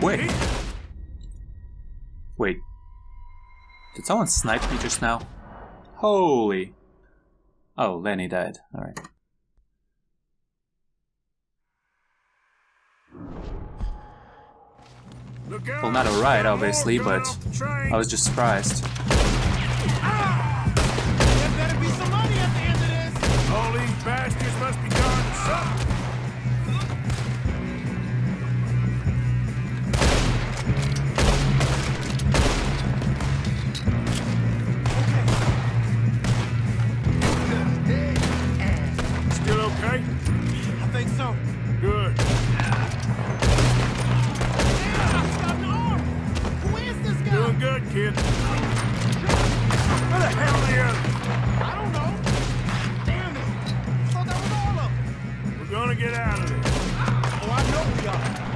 Quick. Wait. Did someone snipe me just now? Holy. Oh, Lenny died. Alright. Well, not alright, obviously, but. I was just surprised. Good. Who is this guy? Doing good, kid. Where the hell are the others? I don't know. Damn it. I thought that was all of them. We're gonna get out of this. Oh, I know we are.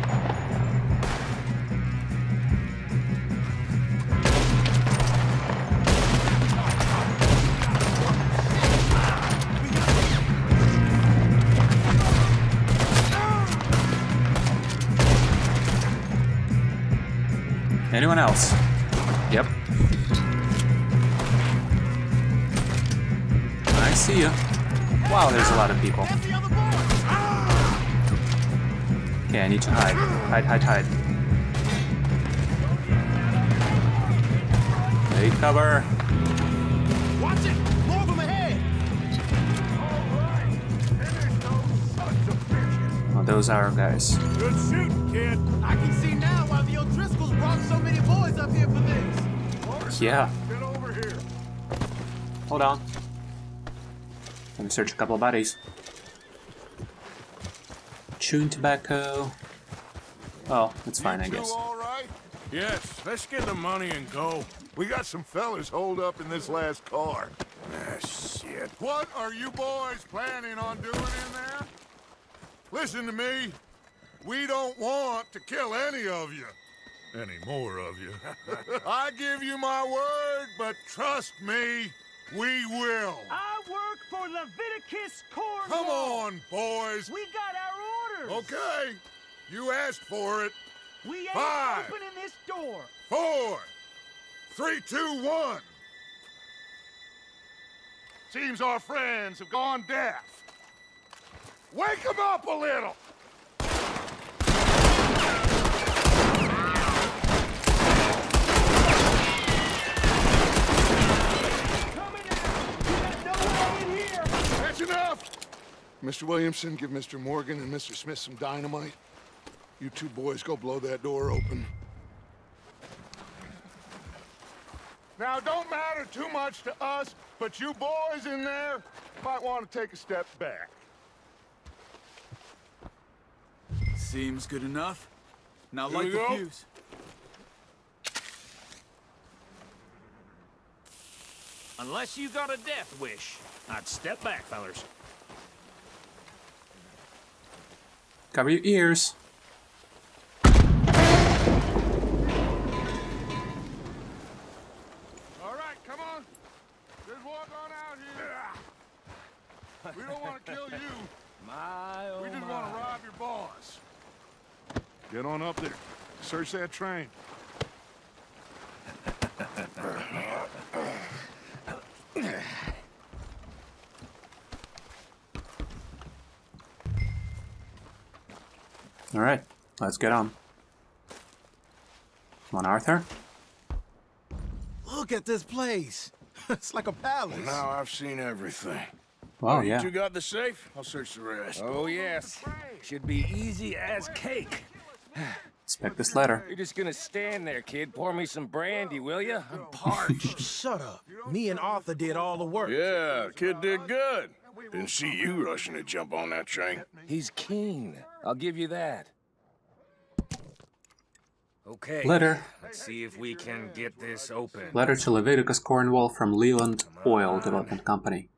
Anyone else? Yep. I see you. Wow, there's a lot of people. That's the other boys. Okay, I need to hide. Hide, hide, hide. Take cover. Watch it. More of them ahead. Oh, those are our guys. Good shooting, kid. I can see so many boys up here for this. Yeah. Get over here. Hold on. Let me search a couple of bodies. Chewing tobacco. Oh, it's fine, I You two guess. all right? Yes, let's get the money and go. We got some fellas holed up in this last car. Ah, shit. What are you boys planning on doing in there? Listen to me. We don't want to kill any of you. Any more of you. I give you my word, but trust me, we will. I work for Leviticus Cornwall. Come on, boys. We got our orders. Okay. You asked for it. We ain't Five. opening this door. Four, three, two, one. Seems our friends have gone deaf. Wake them up a little. Coming out. You got no way in here. That's enough. Mr. Williamson, give Mr. Morgan and Mr. Smith some dynamite. You two boys go blow that door open. Now, don't matter too much to us, but you boys in there might want to take a step back. Seems good enough. Now Here light the go. fuse. Unless you got a death wish, I'd step back, fellers. Cover your ears. All right, come on. Just walk on out here. We don't want to kill you. My, oh We just my. want to rob your boss. Get on up there. Search that train. Alright, let's get on. Come on, Arthur. Look at this place. it's like a palace. Now I've seen everything. Oh, yeah. You got the safe? I'll search the rest. Oh, yes. Should be easy as cake. Inspect this letter. You're just gonna stand there, kid. Pour me some brandy, will you? I'm parched. Shut up. Me and Arthur did all the work. Yeah, kid did good. Didn't see you rushing to jump on that train. He's keen. I'll give you that. Okay. Letter. Let's see if we can get this open. Letter to Leviticus Cornwall from Leland Oil Development Company.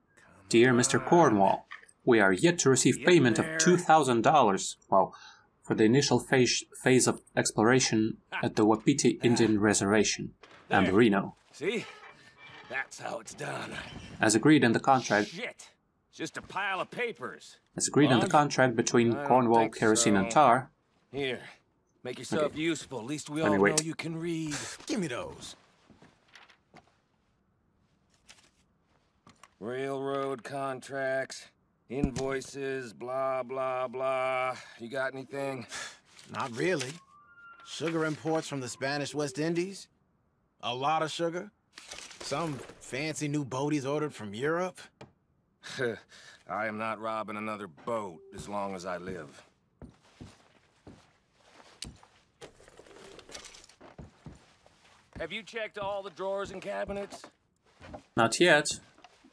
Dear Mr. Cornwall, we are yet to receive payment of $2,000, well, for the initial phase, phase of exploration at the Wapiti Indian ah. Reservation, Ambarino. See? That's how it's done. As agreed in the contract, Shit. Just a pile of papers. as agreed in the contract between Cornwall, think Kerosene, and. Tar, Here. Make yourself Okay. useful. At least we Let all know wait. you can read. Give me those. Railroad contracts, invoices, blah, blah, blah. You got anything? Not really. Sugar imports from the Spanish West Indies. A lot of sugar. Some fancy new boat he's ordered from Europe. I am not robbing another boat as long as I live. Have you checked all the drawers and cabinets? Not yet.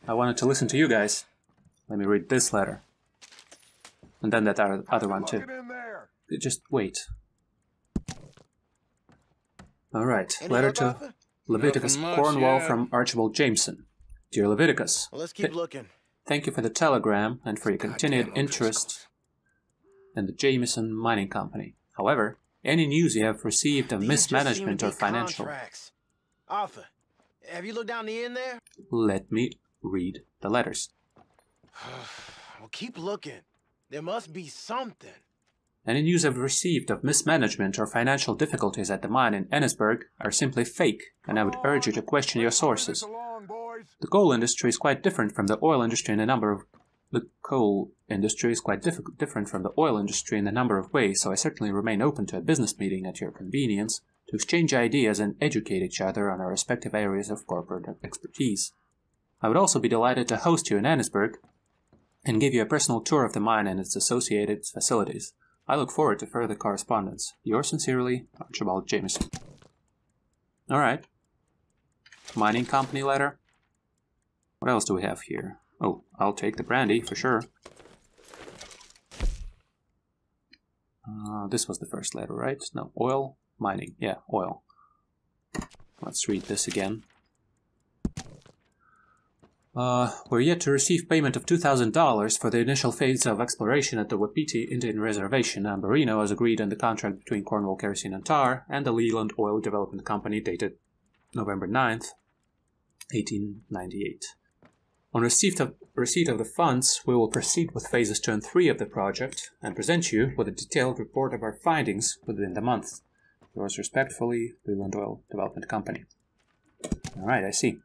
I wanted to listen to you guys. Let me read this letter. And then that other, other one too. Get in there. Just wait. Alright, letter to Leviticus Cornwall yet. from Archibald Jameson. Dear Leviticus, Well, let's keep looking. Thank you for the telegram and for your continued interest in the Jameson Mining Company. However, any news you have received of These just seem to mismanagement or financial. Arthur, have you looked down the end there? let me read the letters. Well, keep looking. There must be something. Any news I've received of mismanagement or financial difficulties at the mine in Annesburg are simply fake, and I would urge you to question your sources. The coal industry is quite different from the oil industry in a number of the coal industry is quite diff- different from the oil industry in a number of ways, so I certainly remain open to a business meeting at your convenience to exchange ideas and educate each other on our respective areas of corporate expertise. I would also be delighted to host you in Annesburg and give you a personal tour of the mine and its associated facilities. I look forward to further correspondence. Yours sincerely, Archibald Jameson. Alright. Mining company letter. What else do we have here? Oh, I'll take the brandy for sure. Uh, this was the first letter, right? No, oil, mining. Yeah, oil. Let's read this again. Uh, we're yet to receive payment of $2,000 for the initial phase of exploration at the Wapiti Indian Reservation. Ambarino has agreed on the contract between Cornwall Kerosene and Tar and the Leland Oil Development Company dated November 9th, 1898. On receipt of, receipt of the funds, we will proceed with phases 2 and 3 of the project and present you with a detailed report of our findings within the month. Yours respectfully, Leland Oil Development Company. Alright, I see.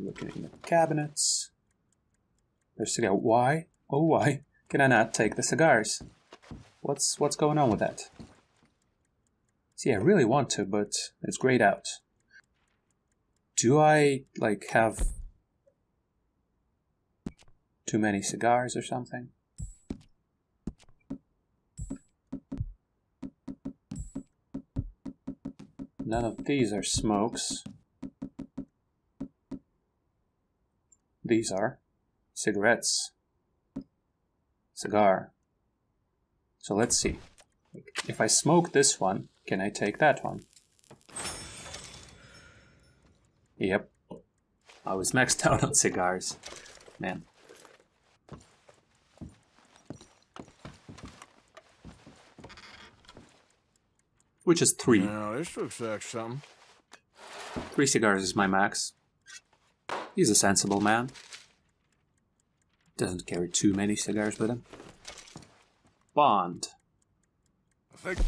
Looking in the cabinets. There's cigar. Why? Oh, why can I not take the cigars? What's what's going on with that? See, I really want to, but it's grayed out. Do I like have too many cigars or something? None of these are smokes. These are cigarettes. Cigar. So let's see. If I smoke this one, can I take that one? Yep. I was maxed out on cigars. Man. Which is three. Now, this looks like something. Three cigars is my max. He's a sensible man. Doesn't carry too many cigars with him. Bond. Think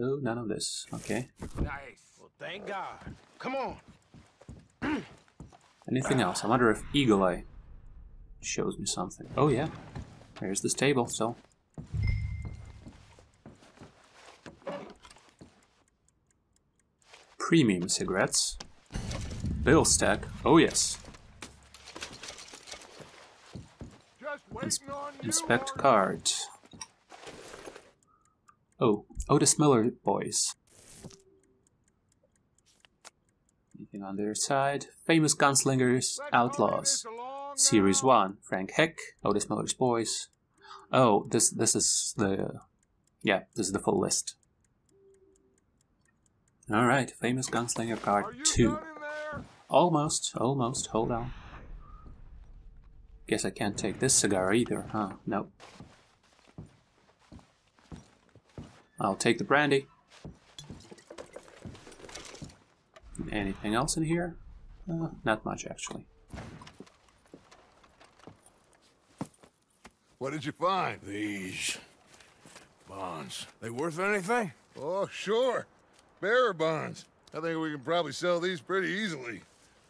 Oh, none of this. Okay. Nice. Well, thank God. Come on. Anything else? I wonder if Eagle Eye shows me something. Oh, yeah. There's this table, so. Premium cigarettes. Bill stack. Oh, yes. Just waiting on you. Inspect card. Oh, Otis Miller boys. Anything on their side? Famous gunslingers, outlaws. Series one: Frank Heck, Otis Miller's boys. Oh, this this is the yeah, this is the full list. All right, famous gunslinger card two. done in there? Almost, almost. Hold on. Guess I can't take this cigar either, huh? Nope. I'll take the brandy. Anything else in here? Uh, not much, actually. What did you find? These bonds. They worth anything? Oh, sure. Bearer bonds. I think we can probably sell these pretty easily.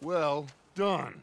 Well done.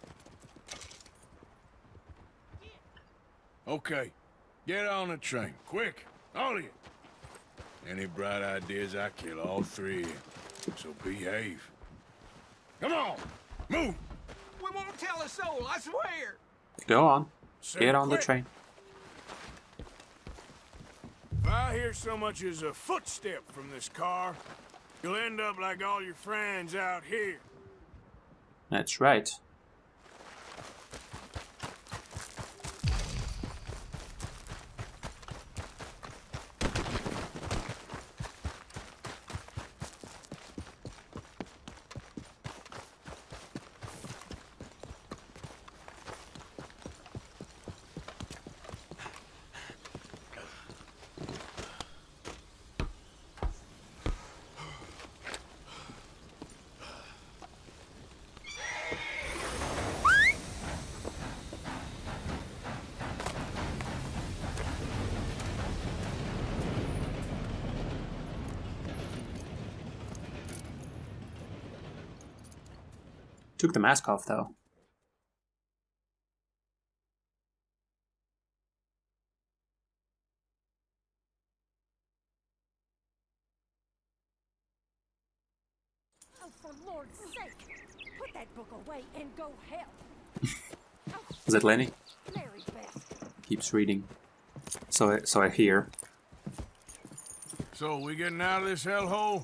Okay, get on the train, quick, all of you. Any bright ideas, I kill all three. So behave. Come on, move. We won't tell a soul, I swear. Go on. Say Get on the train. If I hear so much as a footstep from this car, you'll end up like all your friends out here. That's right. Took the mask off though. Oh, for Lord's sake, put that book away and go help. Is it Lenny? Keeps reading. So I, so I hear. So, we getting out of this hellhole?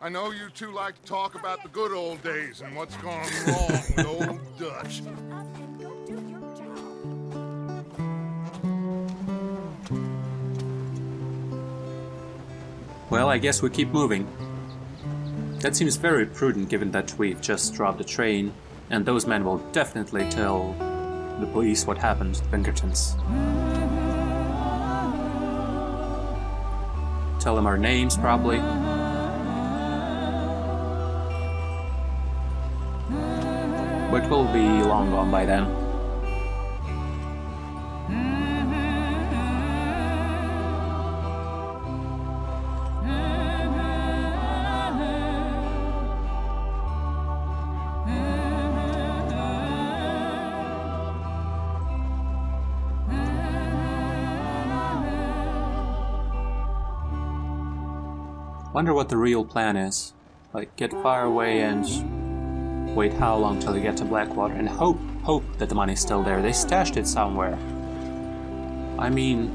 I know you two like to talk about the good old days and what's gone wrong with old Dutch. Well, I guess we keep moving. That seems very prudent given that we've just robbed a train, and those men will definitely tell the police what happened to the Pinkertons. Tell them our names, probably. But we'll be long gone by then. Wonder what the real plan is. Like, get far away and wait how long till you get to Blackwater and hope, hope that the money's still there. They stashed it somewhere. I mean,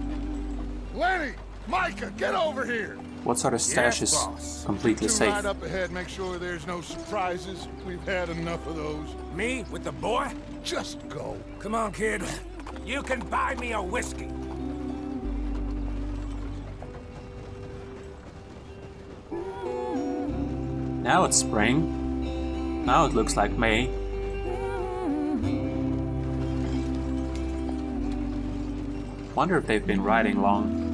Lenny! Micah, get over here! what sort of stash Yes, is boss. completely Two safe? right up ahead, make sure there's no surprises. We've had enough of those. Me with the boy? Just go. Come on, kid. You can buy me a whiskey. Now it's spring. Now it looks like May. Wonder if they've been riding long.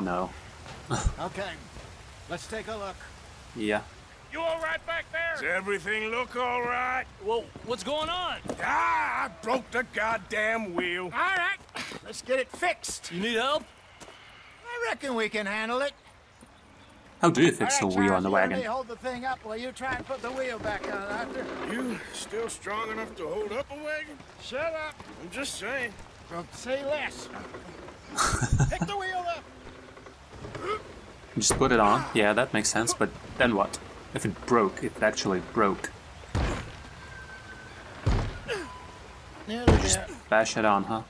Oh no. Okay, let's take a look. Yeah. You all right back there? Does there? everything look all right? Well, what's going on? Ah, I broke the goddamn wheel. All right, let's get it fixed. You need help? I reckon we can handle it. How do you fix a All right, wheel on the wagon? let wagon? me hold the thing up while you try and put the wheel back on, Arthur. You still strong enough to hold up a wagon? Shut up. I'm just saying. Well, say less. Pick the wheel up. Just put it on. Yeah, that makes sense, but then what? If it broke, it actually broke. Nearly Just there. bash it on, huh?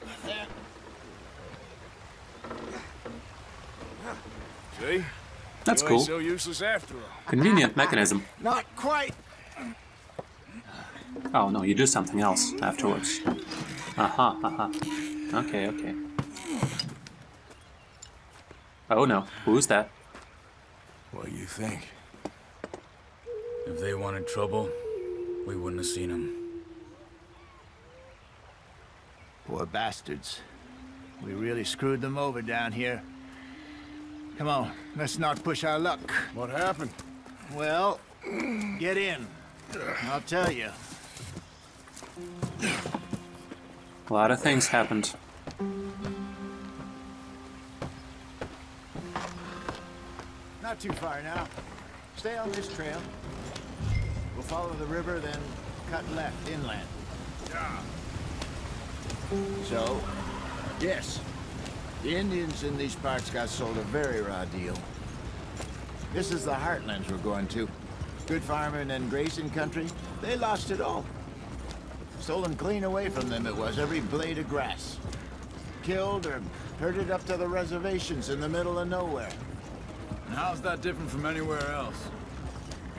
See? That's cool. so useless after all. Convenient mechanism. Not quite. Oh no, you do something else afterwards. Uh-huh, uh-huh. Okay, okay. Oh no, who's that? What do you think? If they wanted trouble, we wouldn't have seen them. Poor bastards. We really screwed them over down here. Come on, let's not push our luck. What happened? Well, get in. I'll tell you. A lot of things happened. Not too far now. Stay on this trail. We'll follow the river, then cut left inland. Yeah. So, yes, the Indians in these parts got sold a very raw deal. This is the heartlands we're going to. Good farming and grazing country. They lost it all. Stolen clean away from them it was, every blade of grass. Killed or herded up to the reservations in the middle of nowhere. And how's that different from anywhere else?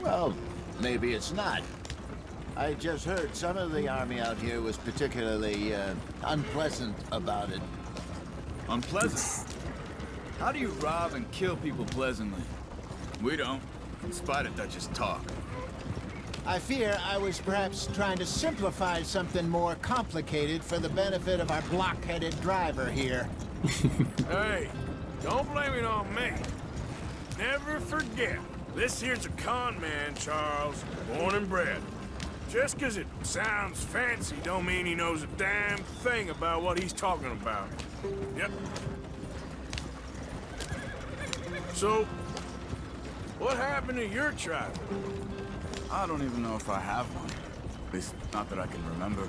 Well, maybe it's not. I just heard some of the army out here was particularly uh, unpleasant about it. Unpleasant? How do you rob and kill people pleasantly? We don't, in spite of Dutch's talk. I fear I was perhaps trying to simplify something more complicated for the benefit of our block-headed driver here. Hey, don't blame it on me. Never forget, this here's a con man, Charles, born and bred. Just 'cause it sounds fancy don't mean he knows a damn thing about what he's talking about. Yep. So, what happened to your tribe? I don't even know if I have one. At least, not that I can remember.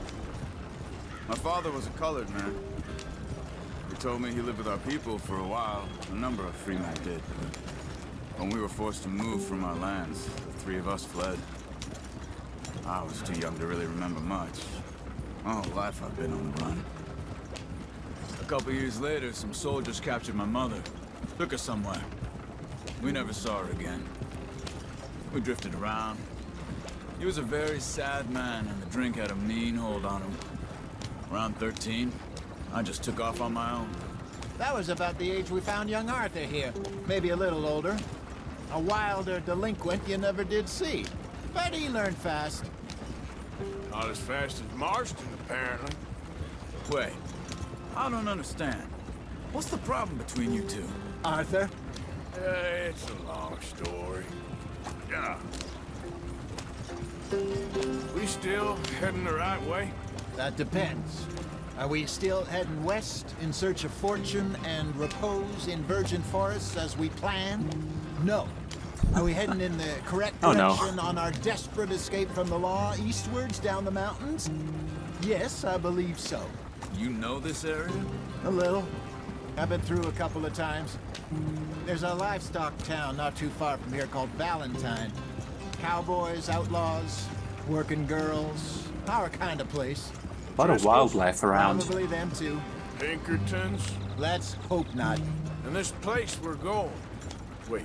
My father was a colored man. He told me he lived with our people for a while. A number of free men did. When we were forced to move from our lands, the three of us fled. I was too young to really remember much. Whole life I've been on the run. A couple years later, some soldiers captured my mother. Took her somewhere. We never saw her again. We drifted around. He was a very sad man, and the drink had a mean hold on him. Around 13, I just took off on my own. That was about the age we found young Arthur here. Maybe a little older. A wilder delinquent you never did see. But he learned fast. Not as fast as Marston, apparently. Wait, I don't understand. What's the problem between you two? Arthur? Uh, it's a long story. Yeah. We still heading the right way? That depends. Are we still heading west in search of fortune and repose in virgin forests as we planned? No. Are we heading in the correct Oh, no. direction on our desperate escape from the law eastwards down the mountains? Yes, I believe so. You know this area? A little. I've been through a couple of times. There's a livestock town not too far from here called Valentine. Cowboys, outlaws, working girls, our kind of place. A lot of Driscoll's wildlife around. Probably them too. Pinkertons? Let's hope not. And this place we're going. Wait,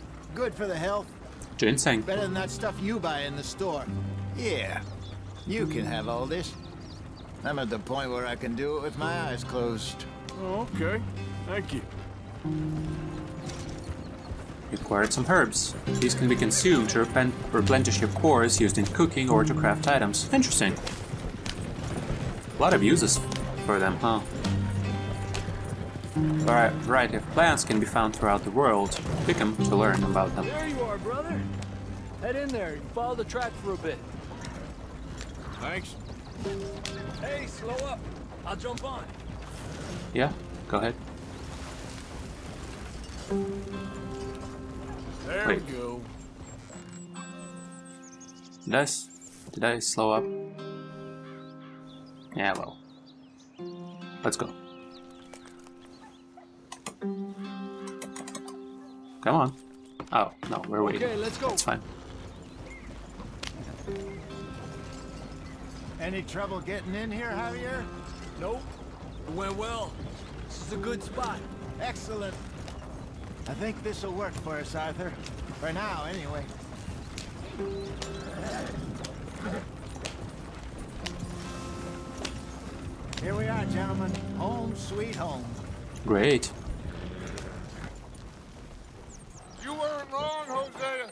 Good for the health. Ginseng. Better than that stuff you buy in the store. Yeah, you can have all this. I'm at the point where I can do it with my eyes closed. Oh, okay. Thank you. You acquired some herbs. These can be consumed to replenish your cores used in cooking or to craft items. Interesting. A lot of uses for them, huh? Alright, variety of plants can be found throughout the world, pick them to learn about them. There you are, brother. Head in there and follow the track for a bit. Thanks. Hey, slow up. I'll jump on. Yeah, go ahead. There Wait. we go. Did I, s- did I slow up? Yeah, well. Let's go. Come on. Oh, no, we're waiting. Okay, let's go. That's fine. Any trouble getting in here, Javier? Nope. It went well. This is a good spot. Excellent. I think this will work for us, Arthur. For now, anyway. Here we are, gentlemen. Home sweet home. Great. You weren't wrong, Hosea.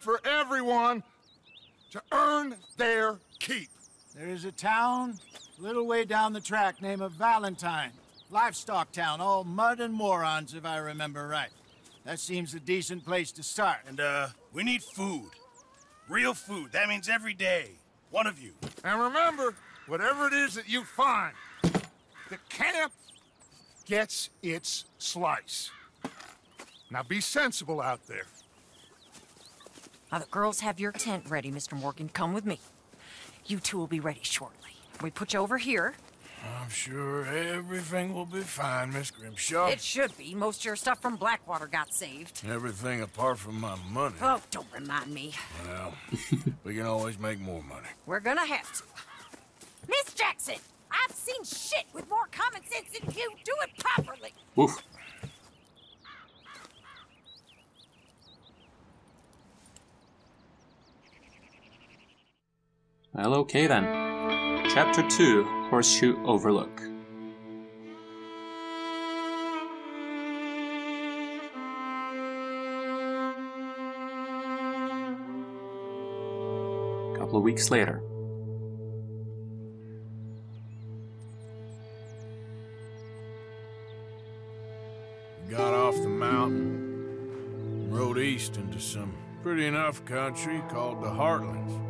for everyone to earn their keep. There is a town a little way down the track named of Valentine. Livestock town, all mud and morons, if I remember right. That seems a decent place to start. And, uh, we need food. Real food. That means every day. One of you. And remember, whatever it is that you find, the camp gets its slice. Now be sensible out there. Now, the girls have your tent ready, Mr. Morgan. Come with me. You two will be ready shortly. We put you over here. I'm sure everything will be fine, Miss Grimshaw. It should be. Most of your stuff from Blackwater got saved. Everything apart from my money. Oh, don't remind me. Well, we can always make more money. We're gonna have to. Miss Jackson, I've seen shit with more common sense than you. Do it properly. Woof. Well, okay then. Chapter 2 Horseshoe Overlook. A couple of weeks later. Got off the mountain, rode east into some Pretty enough country called the Heartlands.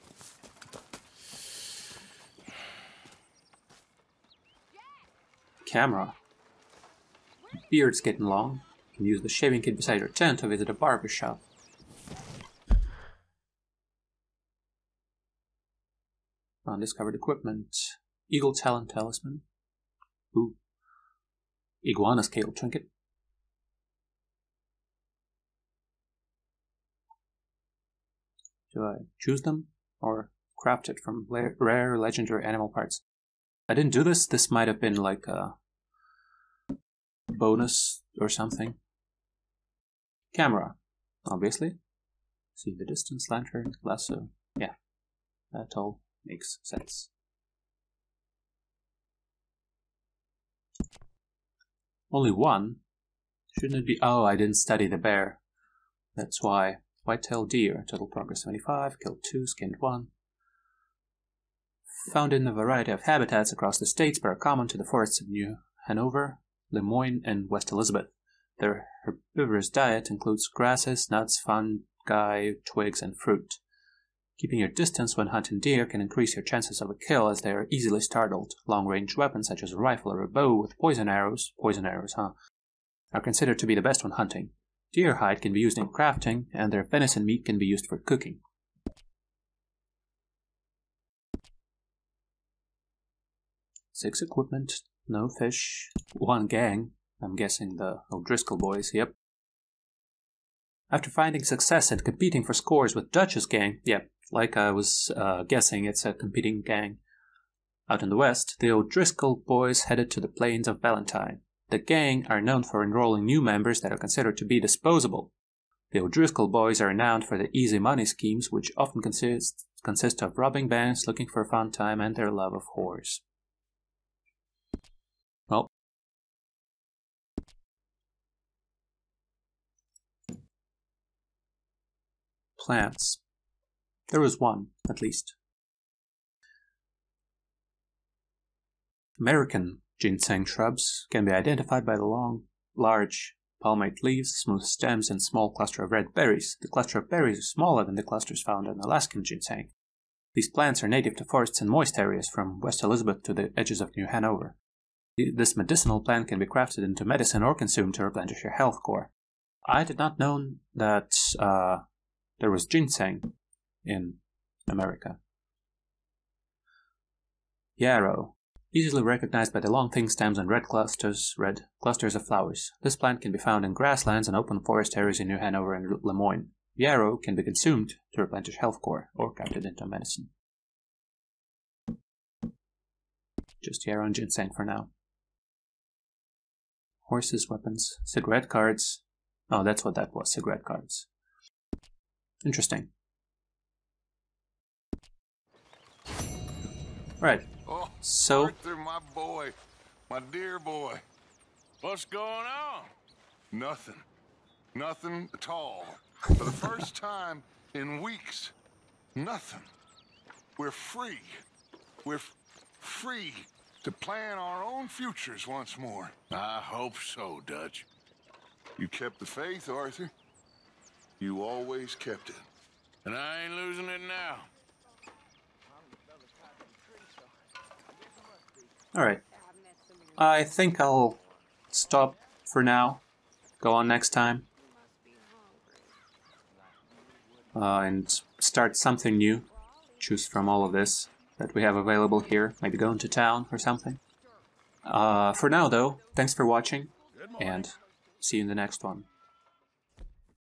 Camera. Beard's getting long. You can use the shaving kit beside your tent to visit a barber shop. Undiscovered equipment. Eagle Talon Talisman. Ooh. Iguana Scale Trinket. Do I choose them or craft it from rare, legendary animal parts? I didn't do this. This might have been like a bonus or something. Camera, obviously. See the distance, lantern, lasso. Yeah, that all makes sense. Only one? Shouldn't it be? Oh, I didn't study the bear. That's why. White-tailed deer, total progress 75, killed 2, skinned 1. Found in a variety of habitats across the states but are common to the forests of New Hanover, Lemoyne, and West Elizabeth. Their herbivorous diet includes grasses, nuts, fungi, twigs, and fruit. Keeping your distance when hunting deer can increase your chances of a kill as they are easily startled. Long-range weapons such as a rifle or a bow with poison arrows, poison arrows, huh, are considered to be the best when hunting. Deer hide can be used in crafting, and their venison meat can be used for cooking. Six equipment, no fish, one gang, I'm guessing the O'Driscoll boys, yep. After finding success and competing for scores with Dutch's gang, yep, like I was uh, guessing, it's a competing gang. Out in the west, the O'Driscoll boys headed to the plains of Valentine. The gang are known for enrolling new members that are considered to be disposable. The O'Driscoll boys are renowned for their easy money schemes, which often consist, consist of robbing banks, looking for a fun time, and their love of whores. Plants. There was one, at least. American ginseng shrubs can be identified by the long, large, palmate leaves, smooth stems, and small cluster of red berries. The cluster of berries is smaller than the clusters found in Alaskan ginseng. These plants are native to forests and moist areas from West Elizabeth to the edges of New Hanover. This medicinal plant can be crafted into medicine or consumed to replenish your health core. I did not know that uh, there was ginseng in America. Yarrow, easily recognized by the long thin stems and red clusters, red clusters of flowers. This plant can be found in grasslands and open forest areas in New Hanover and Lemoyne. Yarrow can be consumed to replenish health core or crafted into medicine. Just yarrow and ginseng for now. Horses, weapons, cigarette cards. Oh, that's what that was, cigarette cards. Interesting. Right. Oh, so Arthur, my boy, my dear boy. What's going on? Nothing. Nothing at all. For the first time in weeks, nothing. We're free. We're free to plan our own futures once more. I hope so, Dutch. You kept the faith, Arthur. You always kept it. And I ain't losing it now. Alright. I think I'll stop for now. Go on next time. uh, and start something new. Choose from all of this that we have available here. Maybe go into town or something. Uh, for now, though, thanks for watching, and see you in the next one.